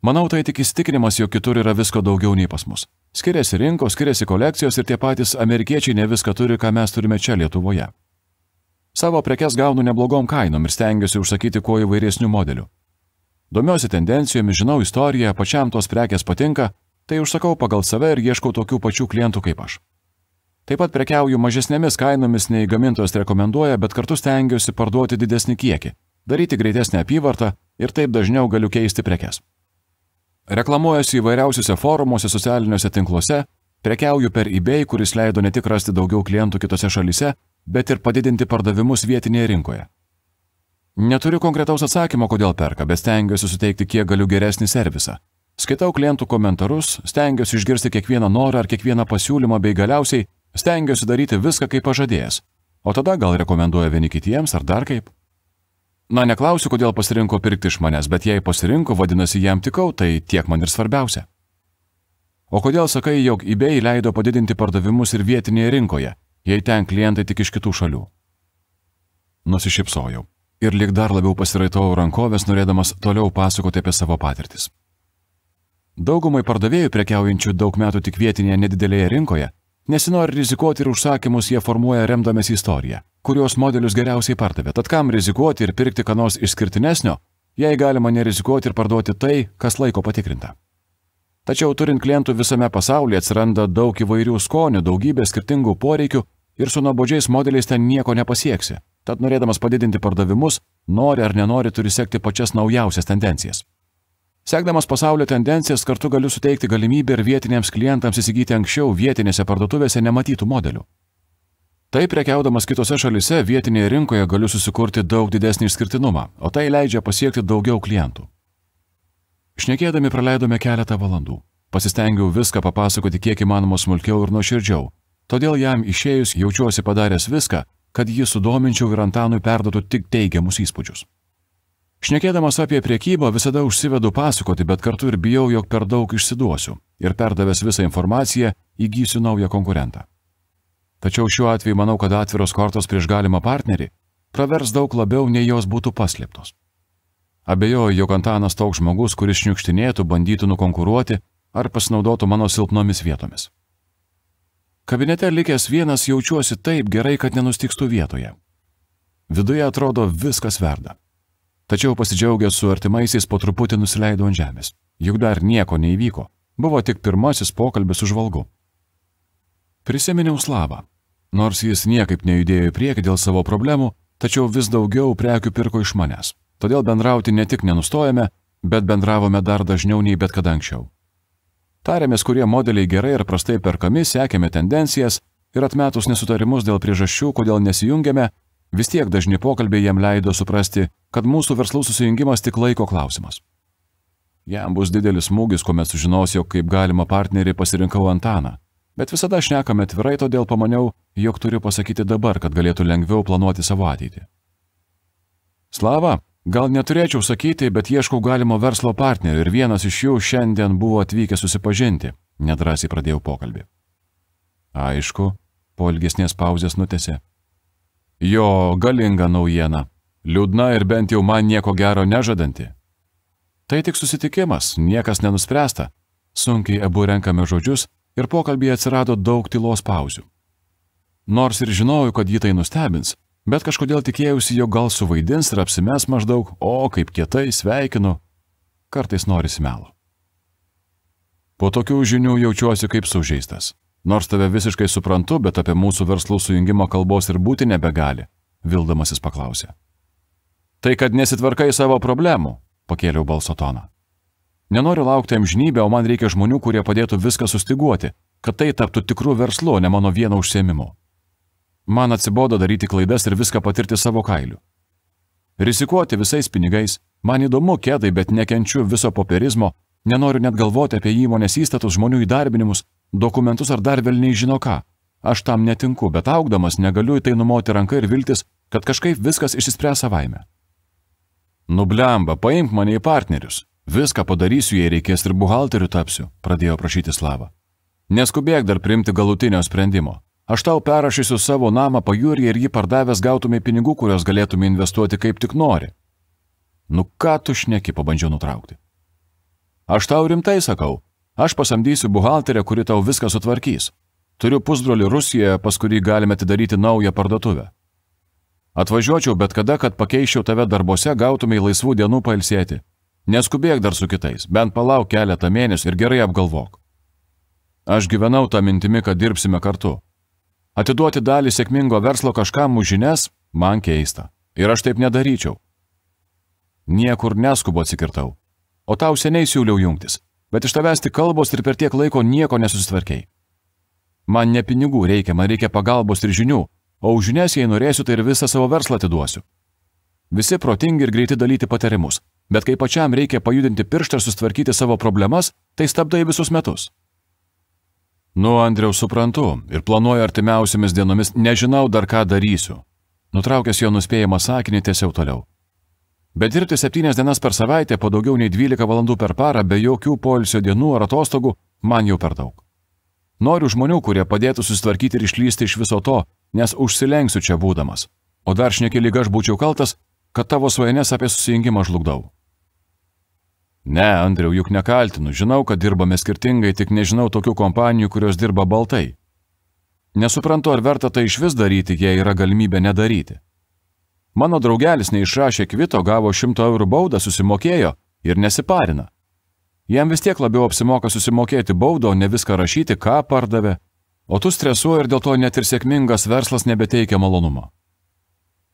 Manau, tai tik įstikinimas, jog kitur yra visko daugiau nei pas mus. Skiriasi rinkos, skiriasi kolekcijos ir tie patys amerikiečiai ne viską turi, ką mes turime čia Lietuvoje. Savo prekes gaunu neblogom kainom ir stengiuosi užsakyti kuo įvairesnių modelių. Domiuosi tendencijomis, žinau istoriją, pačiam tos prekės patinka, tai užsakau pagal save ir ieškau tokių pačių klientų kaip aš. Taip pat prekiauju mažesnėmis kainomis nei gamintojas rekomenduoja, bet kartu stengiuosi parduoti didesnį kiekį, daryti greitesnę apyvartą ir taip dažniau galiu keisti prekes. Reklamuojuosi įvairiausiuose forumuose, socialiniuose tinkluose, prekiauju per eBay, kuris leido ne tik rasti daugiau klientų kitose šalyse, bet ir padidinti pardavimus vietinėje rinkoje. Neturiu konkretaus atsakymo, kodėl perka, bet stengiuosi suteikti kiek galiu geresnį servisą. Skaitau klientų komentarus, stengiuosi išgirsti kiekvieną norą ar kiekvieną pasiūlymą bei galiausiai stengiuosi daryti viską kaip pažadėjęs. O tada gal rekomenduoja vieni kitiems ar dar kaip. Na, neklausiu, kodėl pasirinko pirkti iš manęs, bet jei pasirinko, vadinasi, jam tikau, tai tiek man ir svarbiausia. O kodėl sakai, jog eBay leido padidinti pardavimus ir vietinėje rinkoje, jei ten klientai tik iš kitų šalių? Nusišypsojau ir lik dar labiau pasiraitau rankovės, norėdamas toliau pasakoti apie savo patirtis. Daugumai pardavėjų prekiaujančių daug metų tik vietinėje nedidelėje rinkoje, nesinori rizikuoti ir užsakymus jie formuoja remdamės istoriją kurios modelius geriausiai pardavė. Tad kam rizikuoti ir pirkti ką nors išskirtinesnio, jei galima nerizikuoti ir parduoti tai, kas laiko patikrinta. Tačiau turint klientų visame pasaulyje atsiranda daug įvairių skonių, daugybė skirtingų poreikių ir su nuobodžiais modeliais ten nieko nepasieksi. Tad norėdamas padidinti pardavimus, nori ar nenori turi sekti pačias naujausias tendencijas. Sekdamas pasaulio tendencijas kartu galiu suteikti galimybę ir vietiniams klientams įsigyti anksčiau vietinėse parduotuvėse nematytų modelių. Taip prekiaudamas kitose šalise vietinėje rinkoje galiu susikurti daug didesnį išskirtinumą, o tai leidžia pasiekti daugiau klientų. Šnekėdami praleidome keletą valandų. Pasistengiau viską papasakoti kiek įmanoma smulkiau ir nuoširdžiau, todėl jam išėjus jaučiuosi padaręs viską, kad jį sudominčiau ir Antanui perdotų tik teigiamus įspūdžius. Šnekėdamas apie priekybą visada užsivedu pasakoti, bet kartu ir bijau, jog per daug išsiduosiu ir perdavęs visą informaciją įgysiu naują konkurentą. Tačiau šiuo atveju manau, kad atviros kortos prieš galimą partnerį pravers daug labiau, nei jos būtų paslėptos. Abejoju, jog Antanas toks žmogus, kuris šniukštinėtų, bandytų nukonkuruoti ar pasinaudotų mano silpnomis vietomis. Kabinete likęs vienas jaučiuosi taip gerai, kad nenustikstu vietoje. Viduje atrodo viskas verda. Tačiau pasidžiaugęs su artimaisiais po truputį nusileidau ant žemės. Juk dar nieko neįvyko. Buvo tik pirmasis pokalbis su žvalgu. Prisiminiau Slavą. Nors jis niekaip nejudėjo į priekį dėl savo problemų, tačiau vis daugiau prekių pirko iš manęs. Todėl bendrauti ne tik nenustojame, bet bendravome dar dažniau nei bet kada anksčiau. Tarėmės, kurie modeliai gerai ir prastai perkami, sekėme tendencijas ir atmetus nesutarimus dėl priežasčių, kodėl nesijungėme, vis tiek dažni pokalbiai jam leido suprasti, kad mūsų verslų susijungimas tik laiko klausimas. Jam bus didelis smūgis, kuomet sužinos, jog kaip galima partnerį pasirinkau Antaną. Bet visada šnekame atvirai, todėl pamaniau, jog turiu pasakyti dabar, kad galėtų lengviau planuoti savo ateitį. Slava, gal neturėčiau sakyti, bet ieškau galimo verslo partnerio ir vienas iš jų šiandien buvo atvykęs susipažinti, nedrasiai pradėjau pokalbį. Aišku, po ilgesnės pauzės nutėsi. Jo, galinga naujiena, liūdna ir bent jau man nieko gero nežadanti. Tai tik susitikimas, niekas nenuspręsta. Sunkiai abu renkame žodžius ir pokalbėje atsirado daug tylos pauzių. Nors ir žinojau, kad jį tai nustebins, bet kažkodėl tikėjausi, jog gal suvaidins ir apsimes maždaug, o kaip kietai sveikinu, kartais norisi melo. Po tokių žinių jaučiuosi kaip sužeistas. Nors tave visiškai suprantu, bet apie mūsų verslų sujungimo kalbos ir būti nebegali, vildamasis paklausė. Tai kad nesitvarkai savo problemų, pakėliau balso toną. Nenoriu laukti amžinybę, o man reikia žmonių, kurie padėtų viską sustiguoti, kad tai taptų tikrų verslu, ne mano vieno užsiemimu. Man atsibodo daryti klaidas ir viską patirti savo kailiu. Rizikuoti visais pinigais, man įdomu kėdai, bet nekenčiu viso popierizmo, nenoriu net galvoti apie įmonės įstatus, žmonių įdarbinimus, dokumentus ar dar vėl nei žino ką. Aš tam netinku, bet augdamas negaliu į tai numoti ranką ir viltis, kad kažkaip viskas išsispręs savaime. Nublemba, paimk mane į partnerius, Viską padarysiu, jei reikės ir buhalteriu tapsiu, pradėjo prašyti Slava. Neskubėk dar priimti galutinio sprendimo. Aš tau perrašysiu savo namą pajūrį ir jį pardavęs gautumai pinigų, kuriuos galėtumai investuoti kaip tik nori. Nu ką tu šneki, pabandžiau nutraukti. Aš tau rimtai sakau, aš pasamdysiu buhalterę, kuri tau viską sutvarkys. Turiu pusbrolį Rusijoje, pas kurį galime atidaryti naują parduotuvę. Atvažiuočiau bet kada, kad pakeičiau tave darbuose, gautumai laisvų dienų pailsėti. Neskubėk dar su kitais, bent palauk keletą mėnesių ir gerai apgalvok. Aš gyvenau tą mintimi, kad dirbsime kartu. Atiduoti dalį sėkmingo verslo kažkam už žinias man keista. Ir aš taip nedaryčiau. Niekur neskubu atsikirtau. O tau seniai siūliau jungtis, bet iš tavęs tik kalbos ir per tiek laiko nieko nesusitvarkiai. Man ne pinigų reikia, man reikia pagalbos ir žinių, o už žinias, jei norėsiu, tai ir visą savo verslą atiduosiu. Visi protingi ir greiti dalyti patarimus, bet kai pačiam reikia pajudinti pirštą ir sustvarkyti savo problemas, tai stabdai visus metus. Nu, Andriau, suprantu ir planuoju artimiausiamis dienomis, nežinau dar ką darysiu. Nutraukęs jo nuspėjamą sakinį, tiesiau toliau. Bet dirbti septynias dienas per savaitę po daugiau nei 12 valandų per parą be jokių poilsio dienų ar atostogų man jau per daug. Noriu žmonių, kurie padėtų susitvarkyti ir išlysti iš viso to, nes užsilenksiu čia būdamas. O dar šneki lyg aš būčiau kaltas, kad tavo svajonės apie susijungimą žlugdau. Ne, Andriau, juk nekaltinu, žinau, kad dirbame skirtingai, tik nežinau tokių kompanijų, kurios dirba baltai. Nesuprantu, ar verta tai iš vis daryti, jei yra galimybė nedaryti. Mano draugelis neišrašė kvito, gavo 100 eurų baudą, susimokėjo ir nesiparina. Jam vis tiek labiau apsimoka susimokėti baudą, o ne viską rašyti, ką pardavė, o tu stresuoji ir dėl to net ir sėkmingas verslas nebeteikia malonumo.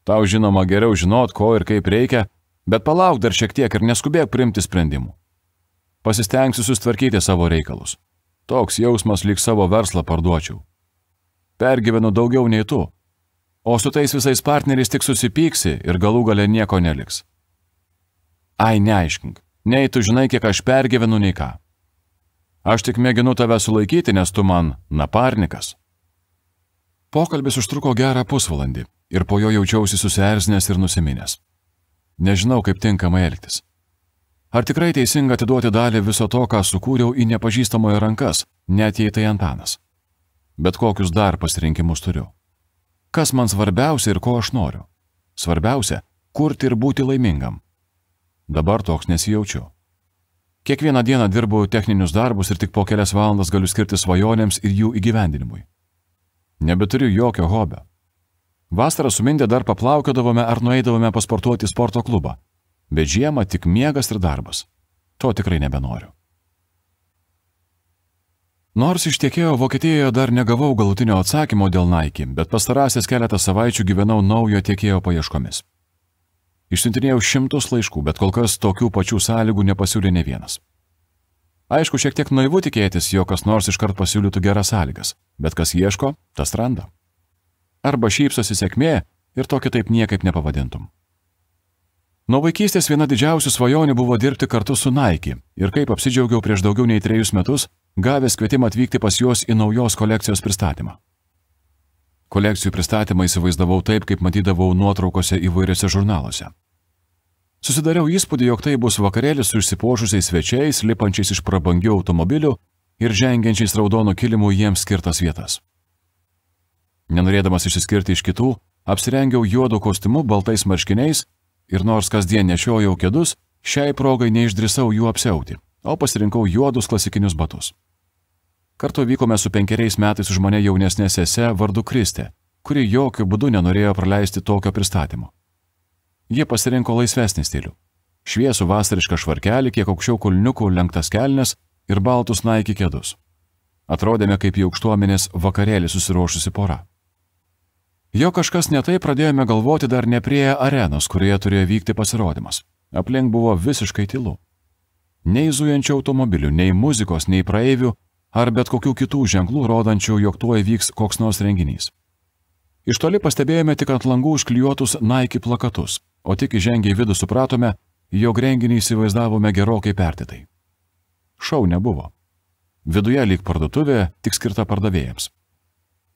Tau žinoma geriau žinot, ko ir kaip reikia, bet palauk dar šiek tiek ir neskubėk priimti sprendimų. Pasistengsiu sustvarkyti savo reikalus. Toks jausmas lyg savo verslą parduočiau. Pergyvenu daugiau nei tu, o su tais visais partneriais tik susipyksi ir galų gale nieko neliks. Ai, neaiškink, nei tu žinai, kiek aš pergyvenu, nei ką. Aš tik mėginu tave sulaikyti, nes tu man naparnikas. Pokalbis užtruko gerą pusvalandį ir po jo jaučiausi susierzinęs ir nusiminęs. Nežinau, kaip tinkamai elgtis. Ar tikrai teisinga atiduoti dalį viso to, ką sukūriau į nepažįstamojo rankas, net jei tai Antanas? Bet kokius dar pasirinkimus turiu? Kas man svarbiausia ir ko aš noriu? Svarbiausia - kurti ir būti laimingam. Dabar toks nesijaučiu. Kiekvieną dieną dirbu techninius darbus ir tik po kelias valandas galiu skirti svajonėms ir jų įgyvendinimui. Nebeturiu jokio hobio. Vasarą su Mindė dar paplaukiodavome ar nueidavome pasportuoti sporto klubą, bet žiemą tik miegas ir darbas. To tikrai nebenoriu. Nors ištekėjo Vokietijoje dar negavau galutinio atsakymo dėl Nike, bet pastarąsias keletą savaičių gyvenau naujo tiekėjo paieškomis. Išsintinėjau šimtus laiškų, bet kol kas tokių pačių sąlygų nepasiūlė ne vienas. Aišku, šiek tiek naivu tikėtis, jog kas nors iškart pasiūlytų geras sąlygas, bet kas ieško, tas randa. Arba šypsosi sėkmė ir to kitaip niekaip nepavadintum. Nuo vaikystės viena didžiausių svajonių buvo dirbti kartu su Nike ir kaip apsidžiaugiau prieš daugiau nei trejus metus, gavęs kvietimą atvykti pas juos į naujos kolekcijos pristatymą. Kolekcijų pristatymą įsivaizdavau taip, kaip matydavau nuotraukose įvairiose žurnaluose. Susidariau įspūdį, jog tai bus vakarėlis su išsipošusiais svečiais, lipančiais iš prabangių automobilių ir žengiančiais raudonų kilimų jiems skirtas vietas. Nenorėdamas išsiskirti iš kitų, apsirengiau juodu kostiumu, baltais marškiniais ir nors kasdien nešiojau kėdus, šiai progai neišdrisau jų apsiauti, o pasirinkau juodus klasikinius batus. Kartu vykome su penkeriais metais už mane jaunesnė sese vardu Kristė, kuri jokių būdų nenorėjo praleisti tokio pristatymo. Jie pasirinko laisvesnį stilių. Šviesų vasarišką švarkelį, kiek aukščiau kulniukų lenktas kelnes ir baltus naiki kėdus. Atrodėme kaip į aukštuomenės vakarėlį susiruošusi pora. Jo kažkas netai pradėjome galvoti dar ne prie arenos, kurioje turėjo vykti pasirodymas. Aplink buvo visiškai tylu. Nei zujančių automobilių, nei muzikos, nei praeivių, ar bet kokių kitų ženklų rodančių, jog tuo įvyks koks nors renginys. Iš toli pastebėjome tik ant langų užklijuotus Nike plakatus, o tik įžengę į vidų supratome, jog renginį įsivaizdavome gerokai pertitai. Šau nebuvo. Viduje lyg parduotuvė, tik skirta pardavėjams.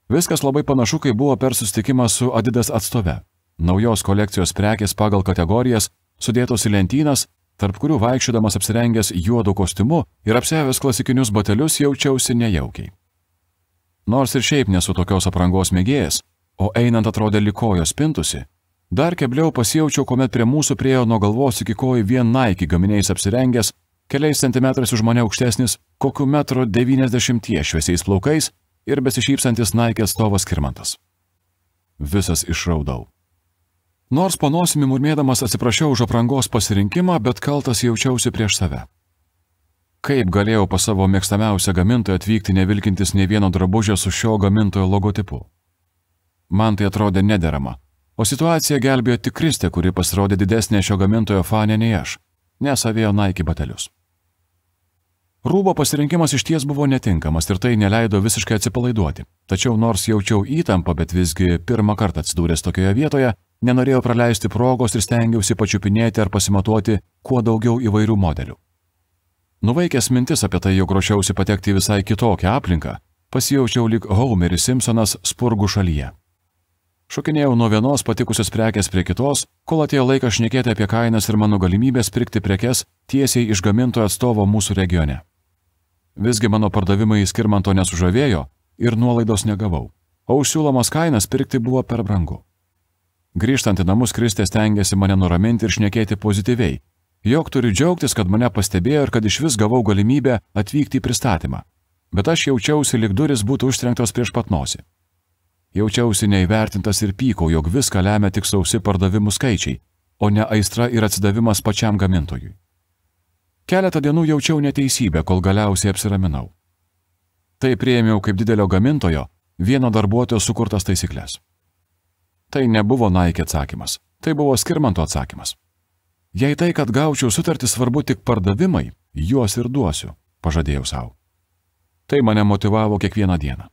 Viskas labai panašu, kai buvo per susitikimą su Adidas atstove. Naujos kolekcijos prekės pagal kategorijas sudėtos į lentynas tarp kurių vaikščiodamas apsirengęs juodu kostiumu ir apsevęs klasikinius batelius jaučiausi nejaukiai. Nors ir šiaip nesu tokios aprangos mėgėjas, o einant atrodė likojos pintusi, dar kebliau pasijaučiau, kuomet prie mūsų priejo nuo galvos iki kojų vien naiki gaminiais apsirengęs, keliais centimetrais už mane aukštesnis, kokiu metru 90 šviesiais plaukais ir besišypsantis naikės atstovas Kirmantas. Visas išraudau. Nors panosimi murmėdamas atsiprašiau už aprangos pasirinkimą, bet kaltas jaučiausi prieš save. Kaip galėjau pas savo mėgstamiausią gamintoją atvykti nevilkintis ne vieno drabužio su šio gamintojo logotipu? Man tai atrodė nederama, o situaciją gelbėjo tik Kristė, kuri pasirodė didesnė šio gamintojo fanė nei aš, nes avėjo naiki batelius. Rūbo pasirinkimas iš ties buvo netinkamas ir tai neleido visiškai atsipalaiduoti. Tačiau nors jaučiau įtampą, bet visgi pirmą kartą atsidūręs tokioje vietoje, nenorėjau praleisti progos ir stengiausi pačiupinėti ar pasimatuoti kuo daugiau įvairių modelių. Nuvaikęs mintis apie tai, jog ruošiausi patekti į visai kitokią aplinką, pasijaučiau lik Homeris Simpsonas spurgų šalyje. Šokinėjau nuo vienos patikusios prekės prie kitos, kol atėjo laikas šnekėti apie kainas ir mano galimybės pirkti prekes tiesiai iš gamintojo atstovo mūsų regione. Visgi mano pardavimai skirmanto nesužavėjo ir nuolaidos negavau, o už siūlomas kainas pirkti buvo per brangu. Grįžtant į namus, Kristė stengiasi mane nuraminti ir šnekėti pozityviai, jog turiu džiaugtis, kad mane pastebėjo ir kad iš vis gavau galimybę atvykti į pristatymą. Bet aš jaučiausi, lyg duris būtų užtrenktos prieš pat nosį. Jaučiausi neįvertintas ir pykau, jog viską lemia tik sausi pardavimų skaičiai, o ne aistra ir atsidavimas pačiam gamintojui. Keletą dienų jaučiau neteisybę, kol galiausiai apsiraminau. Tai prieimiau kaip didelio gamintojo, vieno darbuotojo sukurtas taisyklės. Tai nebuvo Nike atsakymas, tai buvo Skirmanto atsakymas. Jei tai, kad gaučiau sutartį svarbu tik pardavimai, juos ir duosiu, pažadėjau savo. Tai mane motivavo kiekvieną dieną.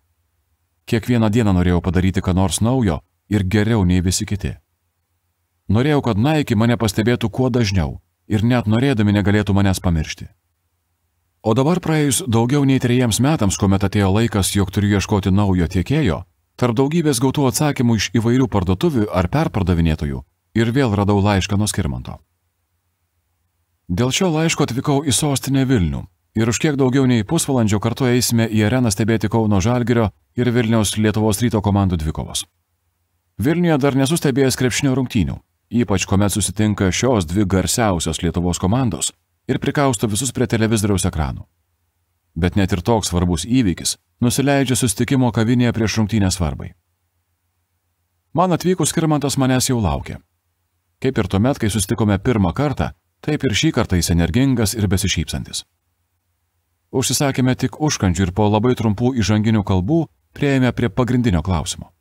Kiekvieną dieną norėjau padaryti ką nors naujo ir geriau nei visi kiti. Norėjau, kad Nike mane pastebėtų kuo dažniau, ir net norėdami negalėtų manęs pamiršti. O dabar praėjus daugiau nei trejiems metams, kuomet atėjo laikas, jog turiu ieškoti naujo tiekėjo, tarp daugybės gautų atsakymų iš įvairių parduotuvių ar perpardavinėtojų ir vėl radau laišką nuo Skirmanto. Dėl šio laiško atvykau į sostinę Vilnių ir už kiek daugiau nei pusvalandžio kartu eisime į areną stebėti Kauno Žalgirio ir Vilniaus Lietuvos ryto komandų dvikovos. Vilniuje dar nesustebėjęs krepšinio rungtynių, ypač kuomet susitinka šios dvi garsiausios Lietuvos komandos ir prikausto visus prie televizoriaus ekranų. Bet net ir toks svarbus įvykis nusileidžia sustikimo kavinėje prieš rungtynę svarbai. Man atvykus skirmantas manęs jau laukia. Kaip ir tuomet, kai sustikome pirmą kartą, taip ir šį kartą jis energingas ir besišypsantis. Užsisakėme tik užkandžių ir po labai trumpų įžanginių kalbų prieėmė prie pagrindinio klausimo.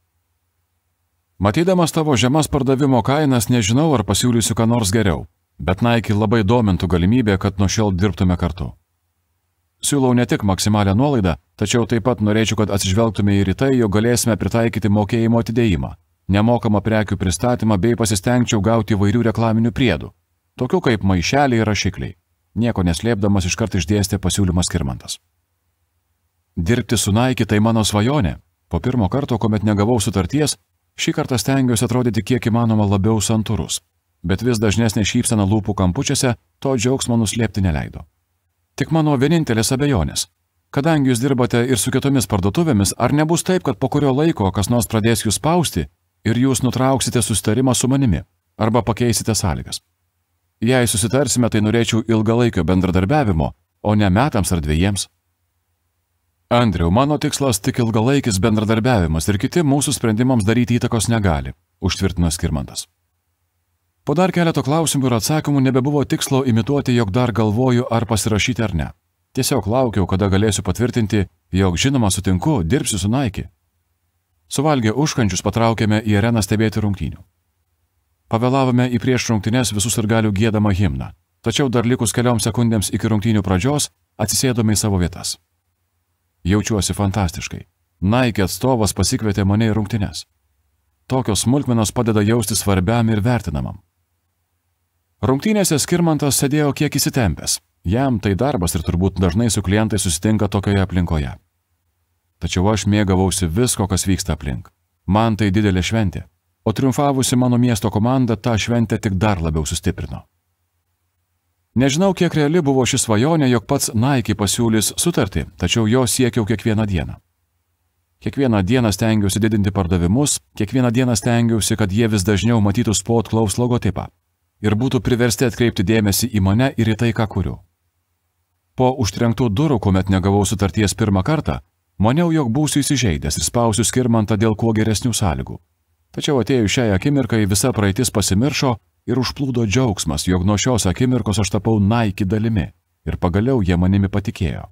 Matydamas tavo žemas pardavimo kainas, nežinau, ar pasiūlysiu ką nors geriau, bet Nike labai domintų galimybė, kad nuo šiol dirbtume kartu. Siūlau ne tik maksimalią nuolaidą, tačiau taip pat norėčiau, kad atsižvelgtume ir į tai, jog galėsime pritaikyti mokėjimo atidėjimą, nemokamą prekių pristatymą bei pasistengčiau gauti įvairių reklaminių priedų, tokių kaip maišeliai ir rašikliai. Nieko neslėpdamas iškart išdėstė pasiūlymas Kirmantas. Dirbti su Nike tai mano svajonė. Po pirmo karto, kuomet negavau sutarties, Šį kartą stengiuosi atrodyti kiek įmanoma labiau santūrus, bet vis dažnesnė šypsena lūpų kampučiuose to džiaugsmo nuslėpti neleido. Tik mano vienintelės abejonės. Kadangi jūs dirbate ir su kitomis parduotuvėmis, ar nebus taip, kad po kurio laiko kas nors pradės jūs spausti ir jūs nutrauksite susitarimą su manimi arba pakeisite sąlygas? Jei susitarsime, tai norėčiau ilgalaikio bendradarbiavimo, o ne metams ar dviejiems. Andriau, mano tikslas tik ilgalaikis bendradarbiavimas ir kiti mūsų sprendimams daryti įtakos negali, užtvirtino Skirmantas. Po dar keleto klausimų ir atsakymų nebebuvo tikslo imituoti, jog dar galvoju, ar pasirašyti ar ne. Tiesiog laukiau, kada galėsiu patvirtinti, jog žinoma sutinku, dirbsiu su Naiki. Suvalgę užkandžius patraukėme į areną stebėti rungtynių. Pavėlavome į prieš rungtynes visus ir galių gėdamą himną, tačiau dar likus kelioms sekundėms iki rungtynių pradžios atsisėdome į savo vietas. Jaučiuosi fantastiškai. Nike atstovas pasikvietė mane į rungtynes. Tokios smulkmenos padeda jausti svarbiam ir vertinamam. Rungtynėse Skirmantas sėdėjo kiek įsitempęs. Jam tai darbas ir turbūt dažnai su klientai susitinka tokioje aplinkoje. Tačiau aš mėgavausi visko, kas vyksta aplink. Man tai didelė šventė, o triumfavusi mano miesto komanda tą šventę tik dar labiau sustiprino. Nežinau, kiek reali buvo ši svajonė, jog pats Nike pasiūlys sutartį, tačiau jo siekiau kiekvieną dieną. Kiekvieną dieną stengiausi didinti pardavimus, kiekvieną dieną stengiausi, kad jie vis dažniau matytų Spot Klaus logotipą ir būtų priversti atkreipti dėmesį į mane ir į tai, ką kuriu. Po užtrenktų durų, kuomet negavau sutarties pirmą kartą, maniau, jog būsiu įsižeidęs ir spausiu skirmantą dėl kuo geresnių sąlygų. Tačiau atėjus šiai akimirkai visa praeitis pasimiršo ir užplūdo džiaugsmas, jog nuo šios akimirkos aš tapau naiki dalimi ir pagaliau jie manimi patikėjo.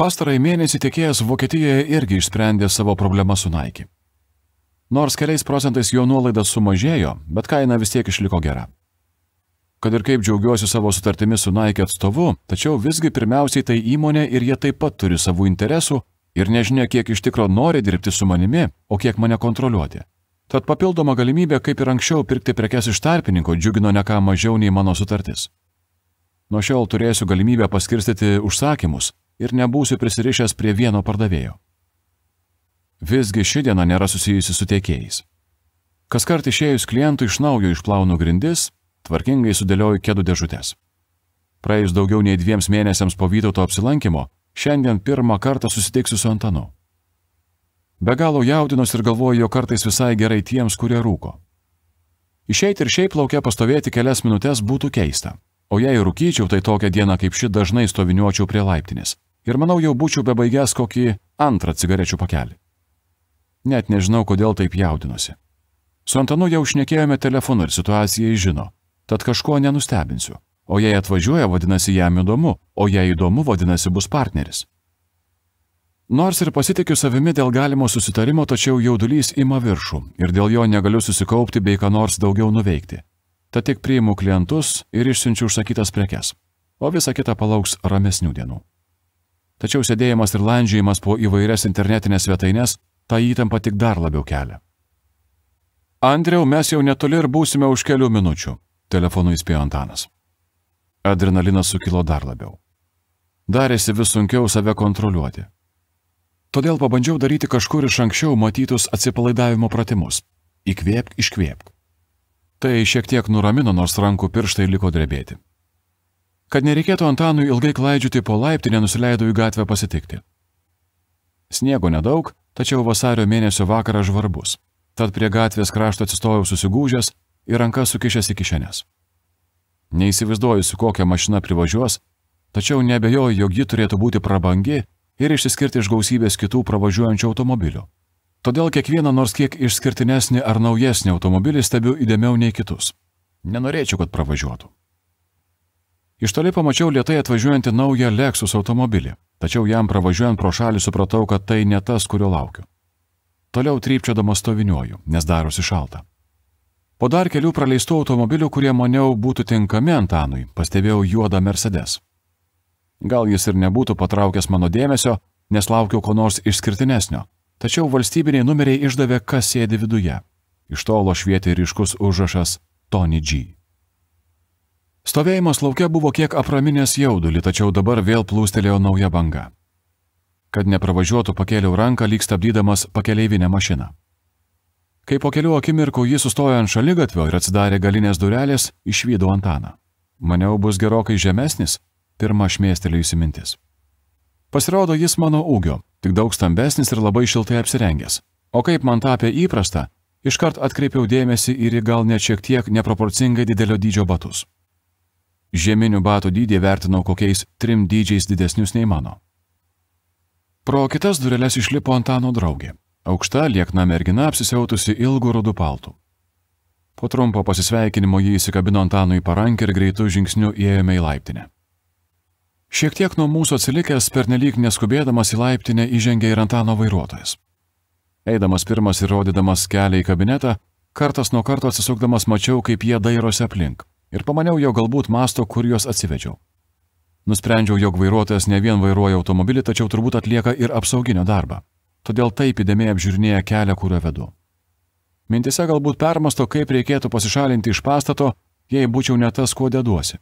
Pastarąjį mėnesį tiekėjas Vokietijoje irgi išsprendė savo problemą su Nike. Nors keliais procentais jo nuolaidas sumažėjo, bet kaina vis tiek išliko gera. Kad ir kaip džiaugiuosi savo sutartimi su Nike atstovu, tačiau visgi pirmiausiai tai įmonė ir jie taip pat turi savų interesų ir nežinia, kiek iš tikro nori dirbti su manimi, o kiek mane kontroliuoti. Tad papildoma galimybė, kaip ir anksčiau, pirkti prekes iš tarpininko džiugino ne ką mažiau nei mano sutartis. Nuo šiol turėsiu galimybę paskirstyti užsakymus ir nebūsiu prisirišęs prie vieno pardavėjo. Visgi ši diena nėra susijusi su tiekėjais. Kas kart išėjus klientui iš naujo išplaunu grindis, tvarkingai sudėlioju kėdų dėžutės. Praėjus daugiau nei dviems mėnesiams po Vytauto apsilankimo, šiandien pirmą kartą susitiksiu su Antanu. Be galo jaudinos ir galvoju, jo kartais visai gerai tiems, kurie rūko. Išeiti ir šiaip laukia pastovėti kelias minutės būtų keista. O jei rūkyčiau, tai tokią dieną kaip ši dažnai stoviniuočiau prie laiptinės. Ir manau, jau būčiau bebaigęs kokį antrą cigarečių pakelį. Net nežinau, kodėl taip jaudinuosi. Su Antanu jau šnekėjome telefonu ir situaciją žino, tad kažko nenustebinsiu. O jei atvažiuoja, vadinasi jam įdomu, o jei įdomu, vadinasi bus partneris. Nors ir pasitikiu savimi dėl galimo susitarimo, tačiau jaudulys ima viršų ir dėl jo negaliu susikaupti bei ką nors daugiau nuveikti. Tad tik priimu klientus ir išsiunčiu užsakytas prekes, o visa kita palauks ramesnių dienų. Tačiau sėdėjimas ir landžiojimas po įvairias internetinės svetainės tą įtampą tik dar labiau kelia. Andriau, mes jau netoli ir būsime už kelių minučių, telefonu įspėjo Antanas. Adrenalinas sukilo dar labiau. Darėsi vis sunkiau save kontroliuoti. Todėl pabandžiau daryti kažkur iš anksčiau matytus atsipalaidavimo pratimus. Įkvėpk, iškvėpk. Tai šiek tiek nuramino, nors rankų pirštai liko drebėti. Kad nereikėtų Antanui ilgai klaidžiuoti po laiptinę, nusileidau į gatvę pasitikti. Sniego nedaug, tačiau vasario mėnesio vakaras žvarbus. Tad prie gatvės krašto atsistojau susigūžęs ir rankas sukišęs į kišenes. Neįsivaizduoju, su kokia mašina privažiuos, tačiau nebejoju, jog ji turėtų būti prabangi ir išsiskirti iš gausybės kitų pravažiuojančių automobilių. Todėl kiekvieną nors kiek išskirtinesnį ar naujesnį automobilį stebiu įdėmiau nei kitus. Nenorėčiau, kad pravažiuotų. Iš toli pamačiau lietai atvažiuojantį naują Lexus automobilį tačiau jam pravažiuojant pro šalį supratau, kad tai ne tas, kurio laukiu. Toliau trypčiodamas stoviniuoju, nes darosi šalta. Po dar kelių praleistų automobilių, kurie maniau būtų tinkami Antanui, pastebėjau juodą Mercedes. Gal jis ir nebūtų patraukęs mano dėmesio, nes laukiau ko nors išskirtinesnio, tačiau valstybiniai numeriai išdavė, kas sėdi viduje. Iš tolo švietė ryškus užrašas Tony G. Stovėjimas laukia buvo kiek apraminęs jaudulį, tačiau dabar vėl plūstelėjo nauja banga. Kad nepravažiuotų, pakėliau ranką, lyg stabdydamas pakeleivinę mašiną. Kai po kelių akimirkų jis sustojo ant šaligatvio ir atsidarė galinės durelės, išvydau Antaną. Maniau bus gerokai žemesnis, pirmą šmėstelėjusi mintis. Pasirodo, jis mano ūgio, tik daug stambesnis ir labai šiltai apsirengęs. O kaip man tapė įprasta, iškart atkreipiau dėmesį ir į gal net šiek tiek neproporcingai didelio dydžio batus. Žieminių batų dydį vertinau kokiais trim dydžiais didesnius nei mano. Pro kitas dureles išlipo Antano draugė. Aukšta, liekna mergina apsisiautusi ilgų rudų paltų. Po trumpo pasisveikinimo jį įsikabino Antanui į parankę ir greitų žingsnių įėjome į laiptinę. Šiek tiek nuo mūsų atsilikęs, pernelyg neskubėdamas į laiptinę įžengė ir Antano vairuotojas. Eidamas pirmas ir rodydamas kelią į kabinetą, kartas nuo karto atsisukdamas mačiau, kaip jie dairosi aplink ir pamaniau, jog galbūt masto, kur juos atsivedžiau. Nusprendžiau, jog vairuotojas ne vien vairuoja automobilį, tačiau turbūt atlieka ir apsauginio darbą. Todėl taip įdėmiai apžiūrinėja kelią, kuriuo vedu. Mintise galbūt permasto, kaip reikėtų pasišalinti iš pastato, jei būčiau ne tas, kuo deduosi.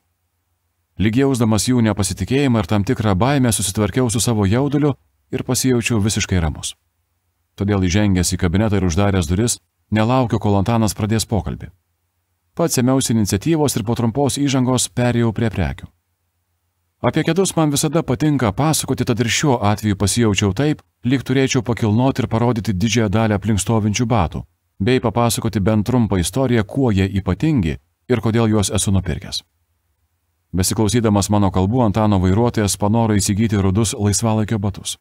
Lygiausdamas jų nepasitikėjimą ir tam tikrą baimę susitvarkiau su savo jauduliu ir pasijaučiau visiškai ramus. Todėl įžengęs į kabinetą ir uždaręs duris, nelaukiu, kol Antanas pradės pokalbį. Pats ėmiausi iniciatyvos ir po trumpos įžangos perėjau prie prekių. Apie kėdus man visada patinka pasakoti, tad ir šiuo atveju pasijaučiau taip, lyg turėčiau pakilnoti ir parodyti didžiąją dalį aplink stovinčių batų, bei papasakoti bent trumpą istoriją, kuo jie ypatingi ir kodėl juos esu nupirkęs. Besiklausydamas mano kalbų, Antano vairuotojas panoro įsigyti rudus laisvalaikio batus.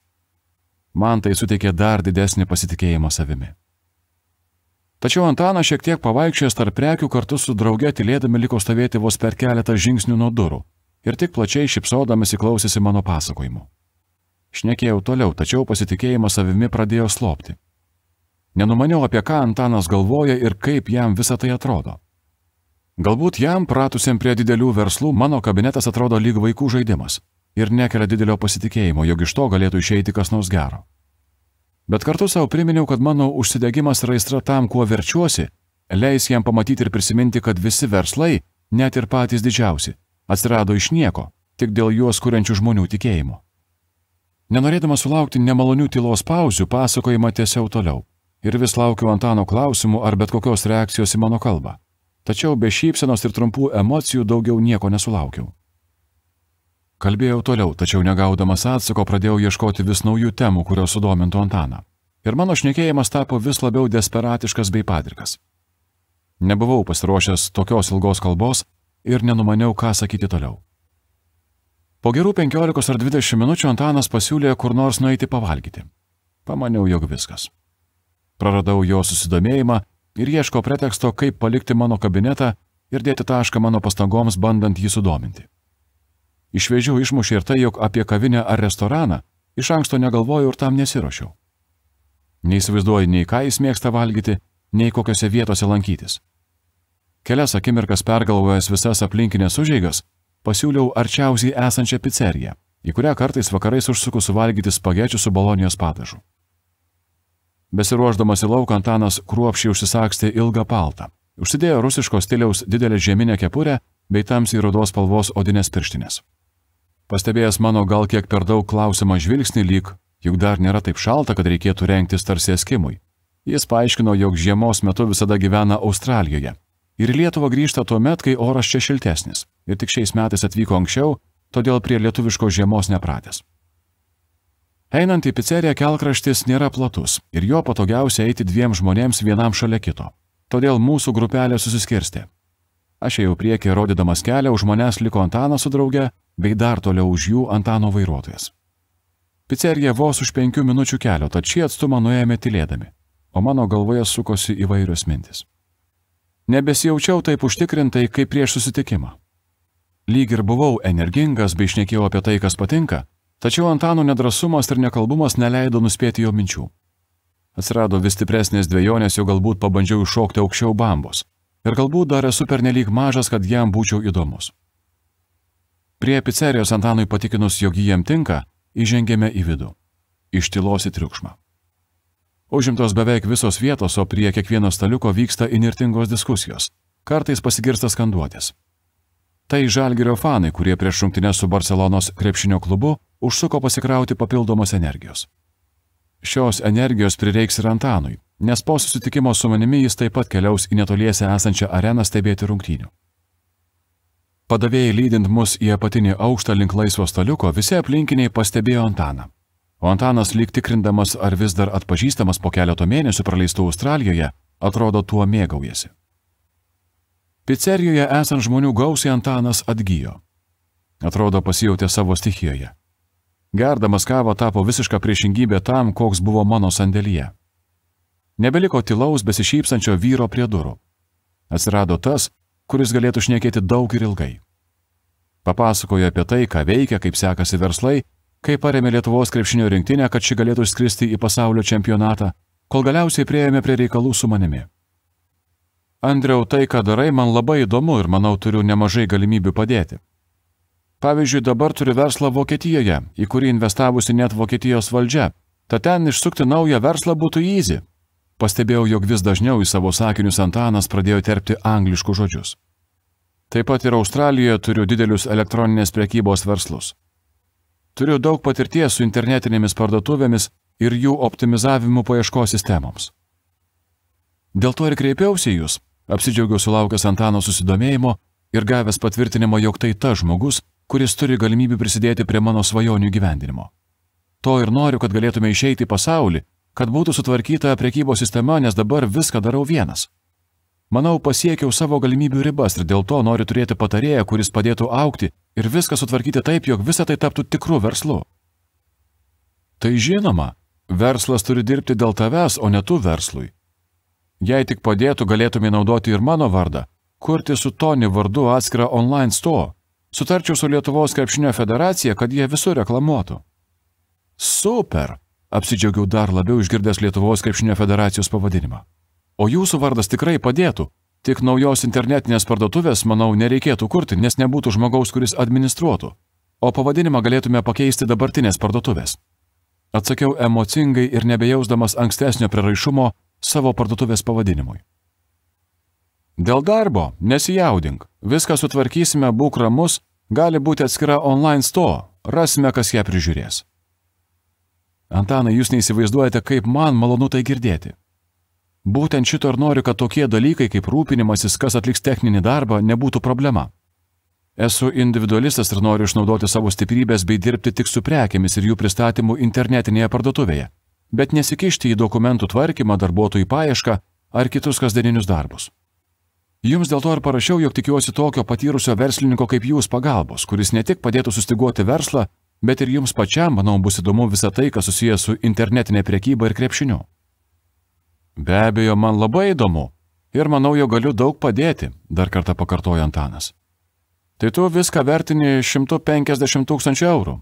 Man tai suteikė dar didesnį pasitikėjimą savimi. Tačiau Antanas šiek tiek pavaikščiojęs tarp prekių kartu su drauge tylėdami liko stovėti vos per keletą žingsnių nuo durų ir tik plačiai šipsodamas įklausėsi mano pasakojimu. Šnekėjau toliau, tačiau pasitikėjimas savimi pradėjo slopti. Nenumaniau, apie ką Antanas galvoja ir kaip jam visa tai atrodo. Galbūt jam, pratusiam prie didelių verslų, mano kabinetas atrodo lyg vaikų žaidimas ir nekelia didelio pasitikėjimo, jog iš to galėtų išeiti kas nors gero. Bet kartu savo priminiau, kad mano užsidegimas ir aistra tam, kuo verčiuosi, leis jam pamatyti ir prisiminti, kad visi verslai, net ir patys didžiausi, atsirado iš nieko, tik dėl juos kuriančių žmonių tikėjimo. Nenorėdamas sulaukti nemalonių tylos pauzių, pasakojimą tiesiau toliau. Ir vis laukiu Antano klausimų ar bet kokios reakcijos į mano kalbą. Tačiau be šypsenos ir trumpų emocijų daugiau nieko nesulaukiau. Kalbėjau toliau, tačiau negaudamas atsako pradėjau ieškoti vis naujų temų, kurios sudomintų Antaną. Ir mano šnekėjimas tapo vis labiau desperatiškas bei padrikas. Nebuvau pasiruošęs tokios ilgos kalbos ir nenumaniau, ką sakyti toliau. Po gerų 15 ar 20 minučių Antanas pasiūlė kur nors nueiti pavalgyti. Pamaniau, jog viskas. Praradau jo susidomėjimą ir ieško preteksto, kaip palikti mano kabinetą ir dėti tašką mano pastangoms, bandant jį sudominti. Iš vėžių išmušė ir tai, jog apie kavinę ar restoraną iš anksto negalvojau ir tam nesiuošiau. Neįsivaizduoju nei ką jis mėgsta valgyti, nei kokiose vietose lankytis. Kelias akimirkas pergalvojęs visas aplinkinės užėgas, pasiūliau arčiausiai esančią pizzeriją, į kurią kartais vakarais užsuku suvalgyti spagečių su bolonijos padažu. Besiruoždamas į lauką Antanas kruopšiai užsisakstė ilgą paltą, užsidėjo rusiško stiliaus didelę žieminę kepurę bei tamsiai rudos spalvos odinės pirštinės. Pastebėjęs mano gal kiek per daug klausimą žvilgsnį lyg, juk dar nėra taip šalta, kad reikėtų rengtis tarsi eskimui. Jis paaiškino, jog žiemos metu visada gyvena Australijoje ir Lietuva grįžta tuo met, kai oras čia šiltesnis ir tik šiais metais atvyko anksčiau, todėl prie lietuviškos žiemos nepratęs. Einant į pizzeriją kelkraštis nėra platus ir jo patogiausia eiti dviem žmonėms vienam šalia kito, todėl mūsų grupelė susiskirstė. Aš ėjau priekį rodydamas kelią, už manęs liko Antanas su drauge, bei dar toliau už jų Antano vairuotojas. Pizzerija vos už penkių minučių kelio, tad šį atstumą nuėjome tylėdami, o mano galvoje sukosi įvairios mintis. Nebesijaučiau taip užtikrintai, kaip prieš susitikimą. Lyg ir buvau energingas bei šnekėjau apie tai, kas patinka, tačiau Antano nedrasumas ir nekalbumas neleido nuspėti jo minčių. Atsirado vis stipresnės dviejonės, jau galbūt pabandžiau iššokti aukščiau bambos. Ir galbūt dar esu pernelyg mažas, kad jam būčiau įdomus. Prie pizzerijos Antanui patikinus, jog jam tinka, įžengėme į vidų. Iš tylos į triukšmą. Užimtos beveik visos vietos, o prie kiekvieno staliuko vyksta inirtingos diskusijos. Kartais pasigirsta skanduotis. Tai žalgerio fanai, kurie prieš rungtynę su Barcelonos krepšinio klubu užsuko pasikrauti papildomos energijos. Šios energijos prireiks ir Antanui, nes po susitikimo su manimi jis taip pat keliaus į netoliese esančią areną stebėti rungtynių. Padavėjai lydint mus į apatinį aukštą link laisvo staliuko, visi aplinkiniai pastebėjo Antaną. O Antanas lyg tikrindamas, ar vis dar atpažįstamas po keleto mėnesių praleistų Australijoje, atrodo tuo mėgaujasi. Pizzerijoje esant žmonių gausiai Antanas atgyjo. Atrodo pasijutė savo stichijoje. Gerdamas kavą tapo visiška priešingybė tam, koks buvo mano sandėlyje. Nebeliko tylaus besišypsančio vyro prie durų. Atsirado tas, kuris galėtų šnekėti daug ir ilgai. Papasakojo apie tai, ką veikia, kaip sekasi verslai kai paremė Lietuvos krepšinio rinktinę, kad ši galėtų skristi į pasaulio čempionatą, kol galiausiai prieėmė prie reikalų su manimi. Andriau, tai, ką darai, man labai įdomu ir manau turiu nemažai galimybių padėti. Pavyzdžiui, dabar turiu verslą Vokietijoje, į kurį investavusi net Vokietijos valdžia, tad ten išsukti naują verslą būtų įzy. Pastebėjau, jog vis dažniau į savo sakinius Antanas pradėjo terpti angliškus žodžius. Taip pat ir Australijoje turiu didelius elektroninės prekybos verslus. Turiu daug patirties su internetinėmis parduotuvėmis ir jų optimizavimu paieškos sistemoms. Dėl to ir kreipiausi Jūs, apsidžiaugiau sulaukęs Antano susidomėjimo ir gavęs patvirtinimą, jog tai ta žmogus, kuris turi galimybę prisidėti prie mano svajonių gyvendinimo. To ir noriu, kad galėtume išeiti į pasaulį, kad būtų sutvarkyta prekybos sistema, nes dabar viską darau vienas. Manau, pasiekiau savo galimybių ribas ir dėl to noriu turėti patarėją, kuris padėtų aukti ir viską sutvarkyti taip, jog visa tai taptų tikrų verslu. Tai žinoma, Verslas turi dirbti dėl tavęs, o ne tu verslui. Jei tik padėtų, galėtume naudoti ir mano vardą, kurti su Toni vardu atskirą online store. Sutarčiau su Lietuvos krepšinio federacija, kad jie visur reklamuotų. Super! Apsidžiaugiau dar labiau išgirdęs Lietuvos krepšinio federacijos pavadinimą. O jūsų vardas tikrai padėtų. Tik naujos internetinės parduotuvės, manau, nereikėtų kurti, nes nebūtų žmogaus, kuris administruotų. O pavadinimą galėtume pakeisti dabartinės parduotuvės. Atsakiau emocingai ir nebejausdamas ankstesnio prieraišumo savo parduotuvės pavadinimui. Dėl darbo nesijaudink, viską sutvarkysime, būk ramus, gali būti atskira online store, rasime, kas ją prižiūrės. Antanai, jūs neįsivaizduojate, kaip man malonu tai girdėti. Būtent šito ir noriu, kad tokie dalykai kaip rūpinimasis, kas atliks techninį darbą, nebūtų problema. Esu individualistas ir noriu išnaudoti savo stiprybės bei dirbti tik su prekėmis ir jų pristatymu internetinėje parduotuvėje, bet nesikišti į dokumentų tvarkymą, darbuotojų paiešką ar kitus kasdieninius darbus. Jums dėl to ir parašiau, jog tikiuosi tokio patyrusio verslininko kaip jūs pagalbos, kuris ne tik padėtų sustiguoti verslą, bet ir jums pačiam, manau, bus įdomu visą tai, kas susijęs su internetinė priekyba ir krepšiniu. Be abejo, man labai įdomu ir manau, jo galiu daug padėti, dar kartą pakartojo Antanas. Tai tu viską vertini 150 tūkstančių eurų.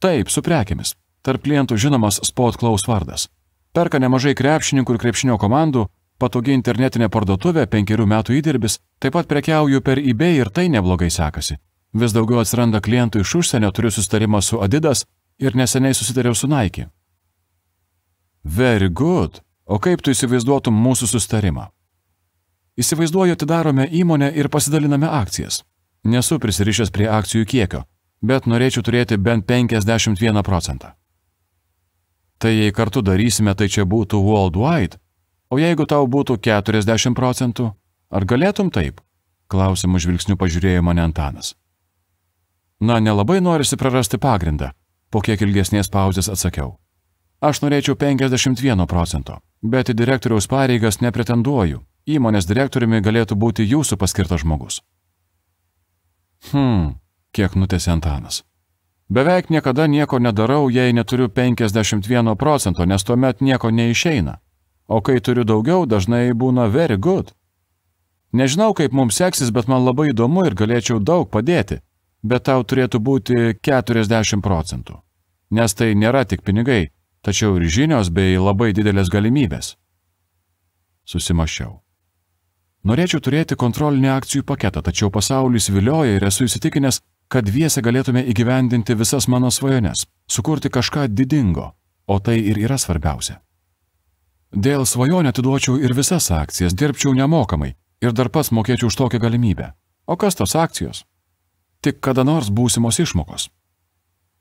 Taip, su prekiamis. Tarp klientų žinomas Spot Klaus vardas. Perka nemažai krepšininkų ir krepšinio komandų, patogi internetinė parduotuvė, penkerių metų įdirbis, taip pat prekiauju per eBay ir tai neblogai sekasi. Vis daugiau atsiranda klientų iš užsienio, turiu sustarimą su Adidas ir neseniai susitariau su Nike. Very good. O kaip tu įsivaizduotum mūsų sustarimą? Įsivaizduoju, atidarome įmonę ir pasidaliname akcijas. Nesu prisirišęs prie akcijų kiekio, bet norėčiau turėti bent 51 procentą. Tai jei kartu darysime, tai čia būtų worldwide, o jeigu tau būtų 40 procentų, ar galėtum taip? Klausimų žvilgsnių pažiūrėjo mane Antanas. Na, nelabai norisi prarasti pagrindą. Po kiek ilgesnės pauzės atsakiau. Aš norėčiau 51 procento, bet į direktoriaus pareigas nepretenduoju. Įmonės direktoriumi galėtų būti jūsų paskirtas žmogus. Hmm, kiek nutėsi Antanas. Beveik niekada nieko nedarau, jei neturiu 51 procento, nes tuomet nieko neišeina. O kai turiu daugiau, dažnai būna very good. Nežinau, kaip mums seksis, bet man labai įdomu ir galėčiau daug padėti bet tau turėtų būti 40 procentų. Nes tai nėra tik pinigai, tačiau ir žinios bei labai didelės galimybės. Susimašiau. Norėčiau turėti kontrolinį akcijų paketą, tačiau pasaulis vilioja ir esu įsitikinęs, kad dviese galėtume įgyvendinti visas mano svajones, sukurti kažką didingo, o tai ir yra svarbiausia. Dėl svajonę atiduočiau ir visas akcijas, dirbčiau nemokamai ir dar pats mokėčiau už tokią galimybę. O kas tos akcijos? tik kada nors būsimos išmokos.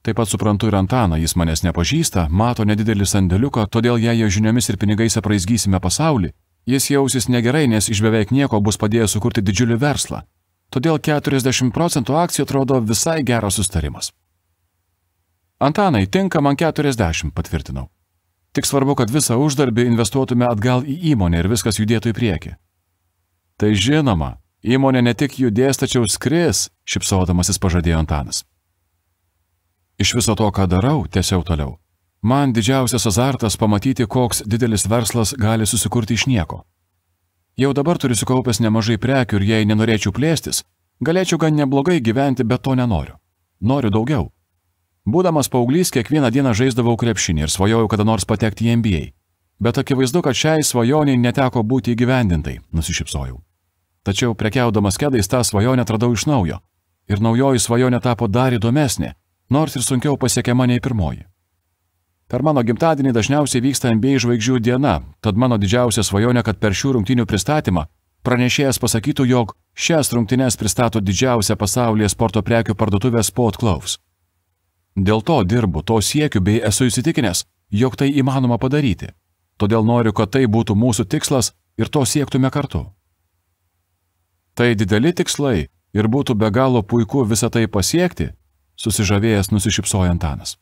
Taip pat suprantu ir Antaną, jis manęs nepažįsta, mato nedidelį sandėliuką, todėl jei jo žiniomis ir pinigais apraizgysime pasaulį, jis jausis negerai, nes iš beveik nieko bus padėjęs sukurti didžiulį verslą. Todėl 40 procentų akcijų atrodo visai geras sustarimas. Antanai, tinka man 40, patvirtinau. Tik svarbu, kad visą uždarbį investuotume atgal į įmonę ir viskas judėtų į priekį. Tai žinoma, Įmonė ne tik judės, tačiau skris, šipsodamasis pažadėjo Antanas. Iš viso to, ką darau, tiesiau toliau. Man didžiausias azartas pamatyti, koks didelis verslas gali susikurti iš nieko. Jau dabar turiu sukaupęs nemažai prekių ir jei nenorėčiau plėstis, galėčiau gan neblogai gyventi, bet to nenoriu. Noriu daugiau. Būdamas paauglys, kiekvieną dieną žaisdavau krepšinį ir svajojau kada nors patekti į NBA. Bet akivaizdu, kad šiai svajoniai neteko būti įgyvendintai, nusišypsojau. Tačiau prekiaudamas kedais tą svajonę atradau iš naujo. Ir naujoji svajonė tapo dar įdomesnė, nors ir sunkiau pasiekiama nei pirmoji. Per mano gimtadienį dažniausiai vyksta NBA žvaigždžių diena, tad mano didžiausia svajonė, kad per šių rungtinių pristatymą pranešėjas pasakytų, jog šias rungtynes pristato didžiausia pasaulyje sporto prekių parduotuvė Sport Clothes. Dėl to dirbu, to siekiu bei esu įsitikinęs, jog tai įmanoma padaryti. Todėl noriu, kad tai būtų mūsų tikslas ir to siektume kartu. Tai dideli tikslai ir būtų be galo puiku visą tai pasiekti, susižavėjęs nusišypsojo Antanas.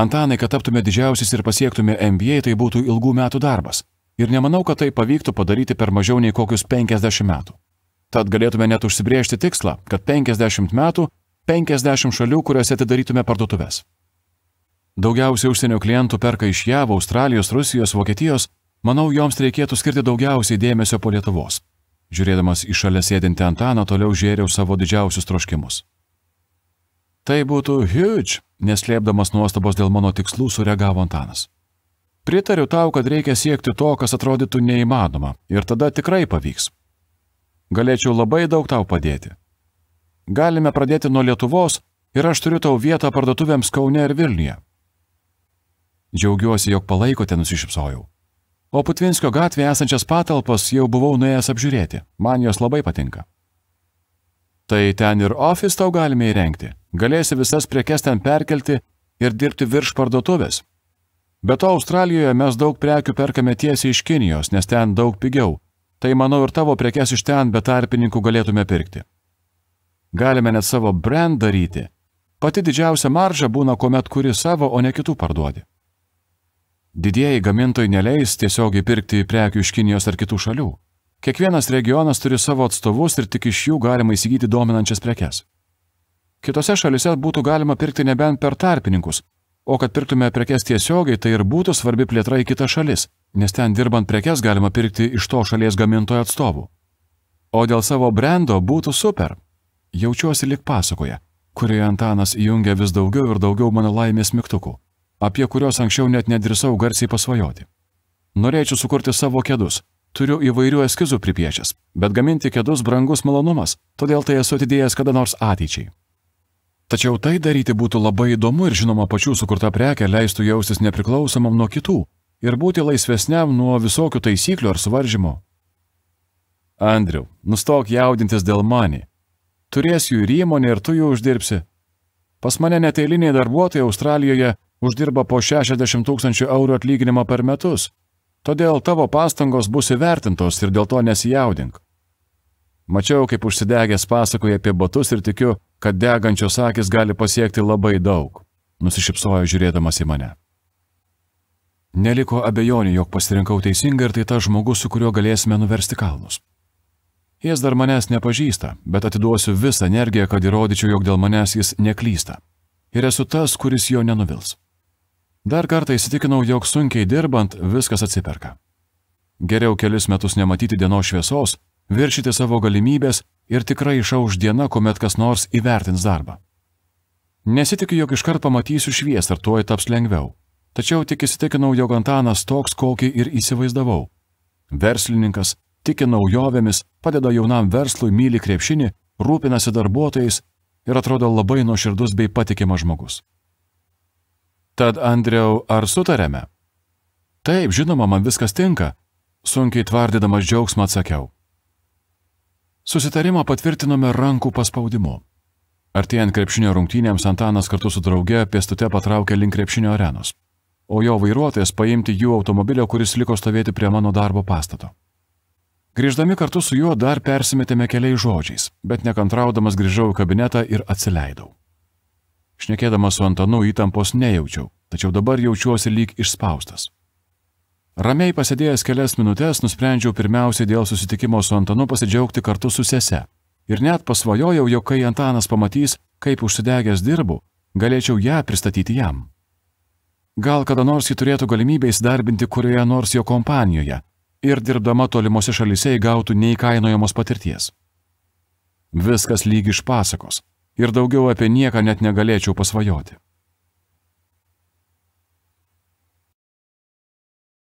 Antanai, kad taptume didžiausiais ir pasiektume MBA, tai būtų ilgų metų darbas. Ir nemanau, kad tai pavyktų padaryti per mažiau nei kokius 50 metų. Tad galėtume net užsibriežti tikslą, kad 50 metų 50 šalių, kuriuose atidarytume parduotuvės. Daugiausiai užsienio klientų perka iš JAV, Australijos, Rusijos, Vokietijos, manau, joms reikėtų skirti daugiausiai dėmesio po Lietuvos. Žiūrėdamas į šalia sėdintį Antaną, toliau žiūrėjau savo didžiausius troškimus. Tai būtų huge, neslėpdamas nuostabos dėl mano tikslų, sureagavo Antanas. Pritariu tau, kad reikia siekti to, kas atrodytų neįmanoma, ir tada tikrai pavyks. Galėčiau labai daug tau padėti. Galime pradėti nuo Lietuvos ir aš turiu tau vietą parduotuvėms Kaune ir Vilniuje. Džiaugiuosi, jog palaikote, nusišypsojau. O Putvinskio gatvėje esančias patalpas jau buvau nuėjęs apžiūrėti, man jos labai patinka. Tai ten ir ofis tau galime įrengti, galėsi visas prekes ten perkelti ir dirbti virš parduotuvės. Be to, Australijoje mes daug prekių perkame tiesiai iš Kinijos, nes ten daug pigiau, tai manau ir tavo prekes iš ten be tarpininkų galėtume pirkti. Galime net savo brand daryti. Pati didžiausia marža būna, kuomet kuri savo, o ne kitų parduodi. Didieji gamintojai neleis tiesiogiai pirkti prekių iš Kinijos ar kitų šalių. Kiekvienas regionas turi savo atstovus ir tik iš jų galima įsigyti dominančias prekes. Kitose šalise būtų galima pirkti nebent per tarpininkus, o kad pirktume prekes tiesiogiai, tai ir būtų svarbi plėtra į kitas šalis, nes ten dirbant prekes galima pirkti iš to šalies gamintojo atstovų. O dėl savo brendo būtų super. Jaučiuosi lik pasakoje, kurioje Antanas įjungia vis daugiau ir daugiau mano laimės mygtukų, apie kuriuos anksčiau net nedrisau garsiai pasvajoti. Norėčiau sukurti savo kėdus. Turiu įvairių eskizų pripiešęs, bet gaminti kėdus brangus malonumas, todėl tai esu atidėjęs kada nors ateičiai. Tačiau tai daryti būtų labai įdomu ir žinoma pačių sukurta prekė leistų jaustis nepriklausomam nuo kitų ir būti laisvesniam nuo visokių taisyklių ar suvaržymų. Andriu, nustok jaudintis dėl mani, turės jų ir įmonė ir tu jų uždirbsi. Pas mane net eiliniai darbuotojai Australijoje uždirba po 60 tūkstančių eurų atlyginimą per metus. Todėl tavo pastangos bus įvertintos ir dėl to nesijaudink. Mačiau, kaip užsidegęs pasakoja apie batus ir tikiu, kad degančios akis gali pasiekti labai daug. Nusišypsojo žiūrėdamas į mane. Neliko abejonių, jog pasirinkau teisingą ir tai tas žmogus, su kuriuo galėsime nuversti kalnus. Jis dar manęs nepažįsta, bet atiduosiu visą energiją, kad įrodyčiau, jog dėl manęs jis neklysta. Ir esu tas, kuris jo nenuvils. Dar kartą įsitikinau, jog sunkiai dirbant viskas atsiperka. Geriau kelis metus nematyti dienos šviesos, viršyti savo galimybės ir tikrai išauž diena, kuomet kas nors įvertins darbą. Nesitikiu, jog iškart pamatysiu šviesą ir tuoj taps lengviau. Tačiau tik įsitikinau, jog Antanas toks, kokį ir įsivaizdavau. Verslininkas, tiki naujovėmis, padeda jaunam verslui, myli krepšinį, rūpinasi darbuotojais ir atrodo labai nuoširdus bei patikimas žmogus. Tad, Andriau, ar sutarėme? Taip, žinoma, man viskas tinka, sunkiai tvardydamas džiaugsmą atsakiau. Susitarimą patvirtinome rankų paspaudimu. Artėjant krepšinio rungtynėms Antanas kartu su drauge pėstute patraukė link krepšinio arenos, o jo vairuotojas paimti jų automobilio, kuris liko stovėti prie mano darbo pastato. Grįždami kartu su juo dar persimetėme keliais žodžiais, bet nekantraudamas grįžau į kabinetą ir atsileidau. Šnekėdamas su Antanu įtampos nejaučiau, tačiau dabar jaučiuosi lyg išspaustas. Ramiai pasėdėjęs kelias minutės nusprendžiau pirmiausiai dėl susitikimo su Antanu pasidžiaugti kartu su sese. Ir net pasvajojau, jog kai Antanas pamatys, kaip užsidegęs dirbu, galėčiau ją pristatyti jam. Gal kada nors ji turėtų galimybę įsidarbinti kurioje nors jo kompanijoje, ir dirbdama tolimuose šalyse įgautų neįkainojamos patirties. Viskas lyg iš pasakos ir daugiau apie nieką net negalėčiau pasvajoti.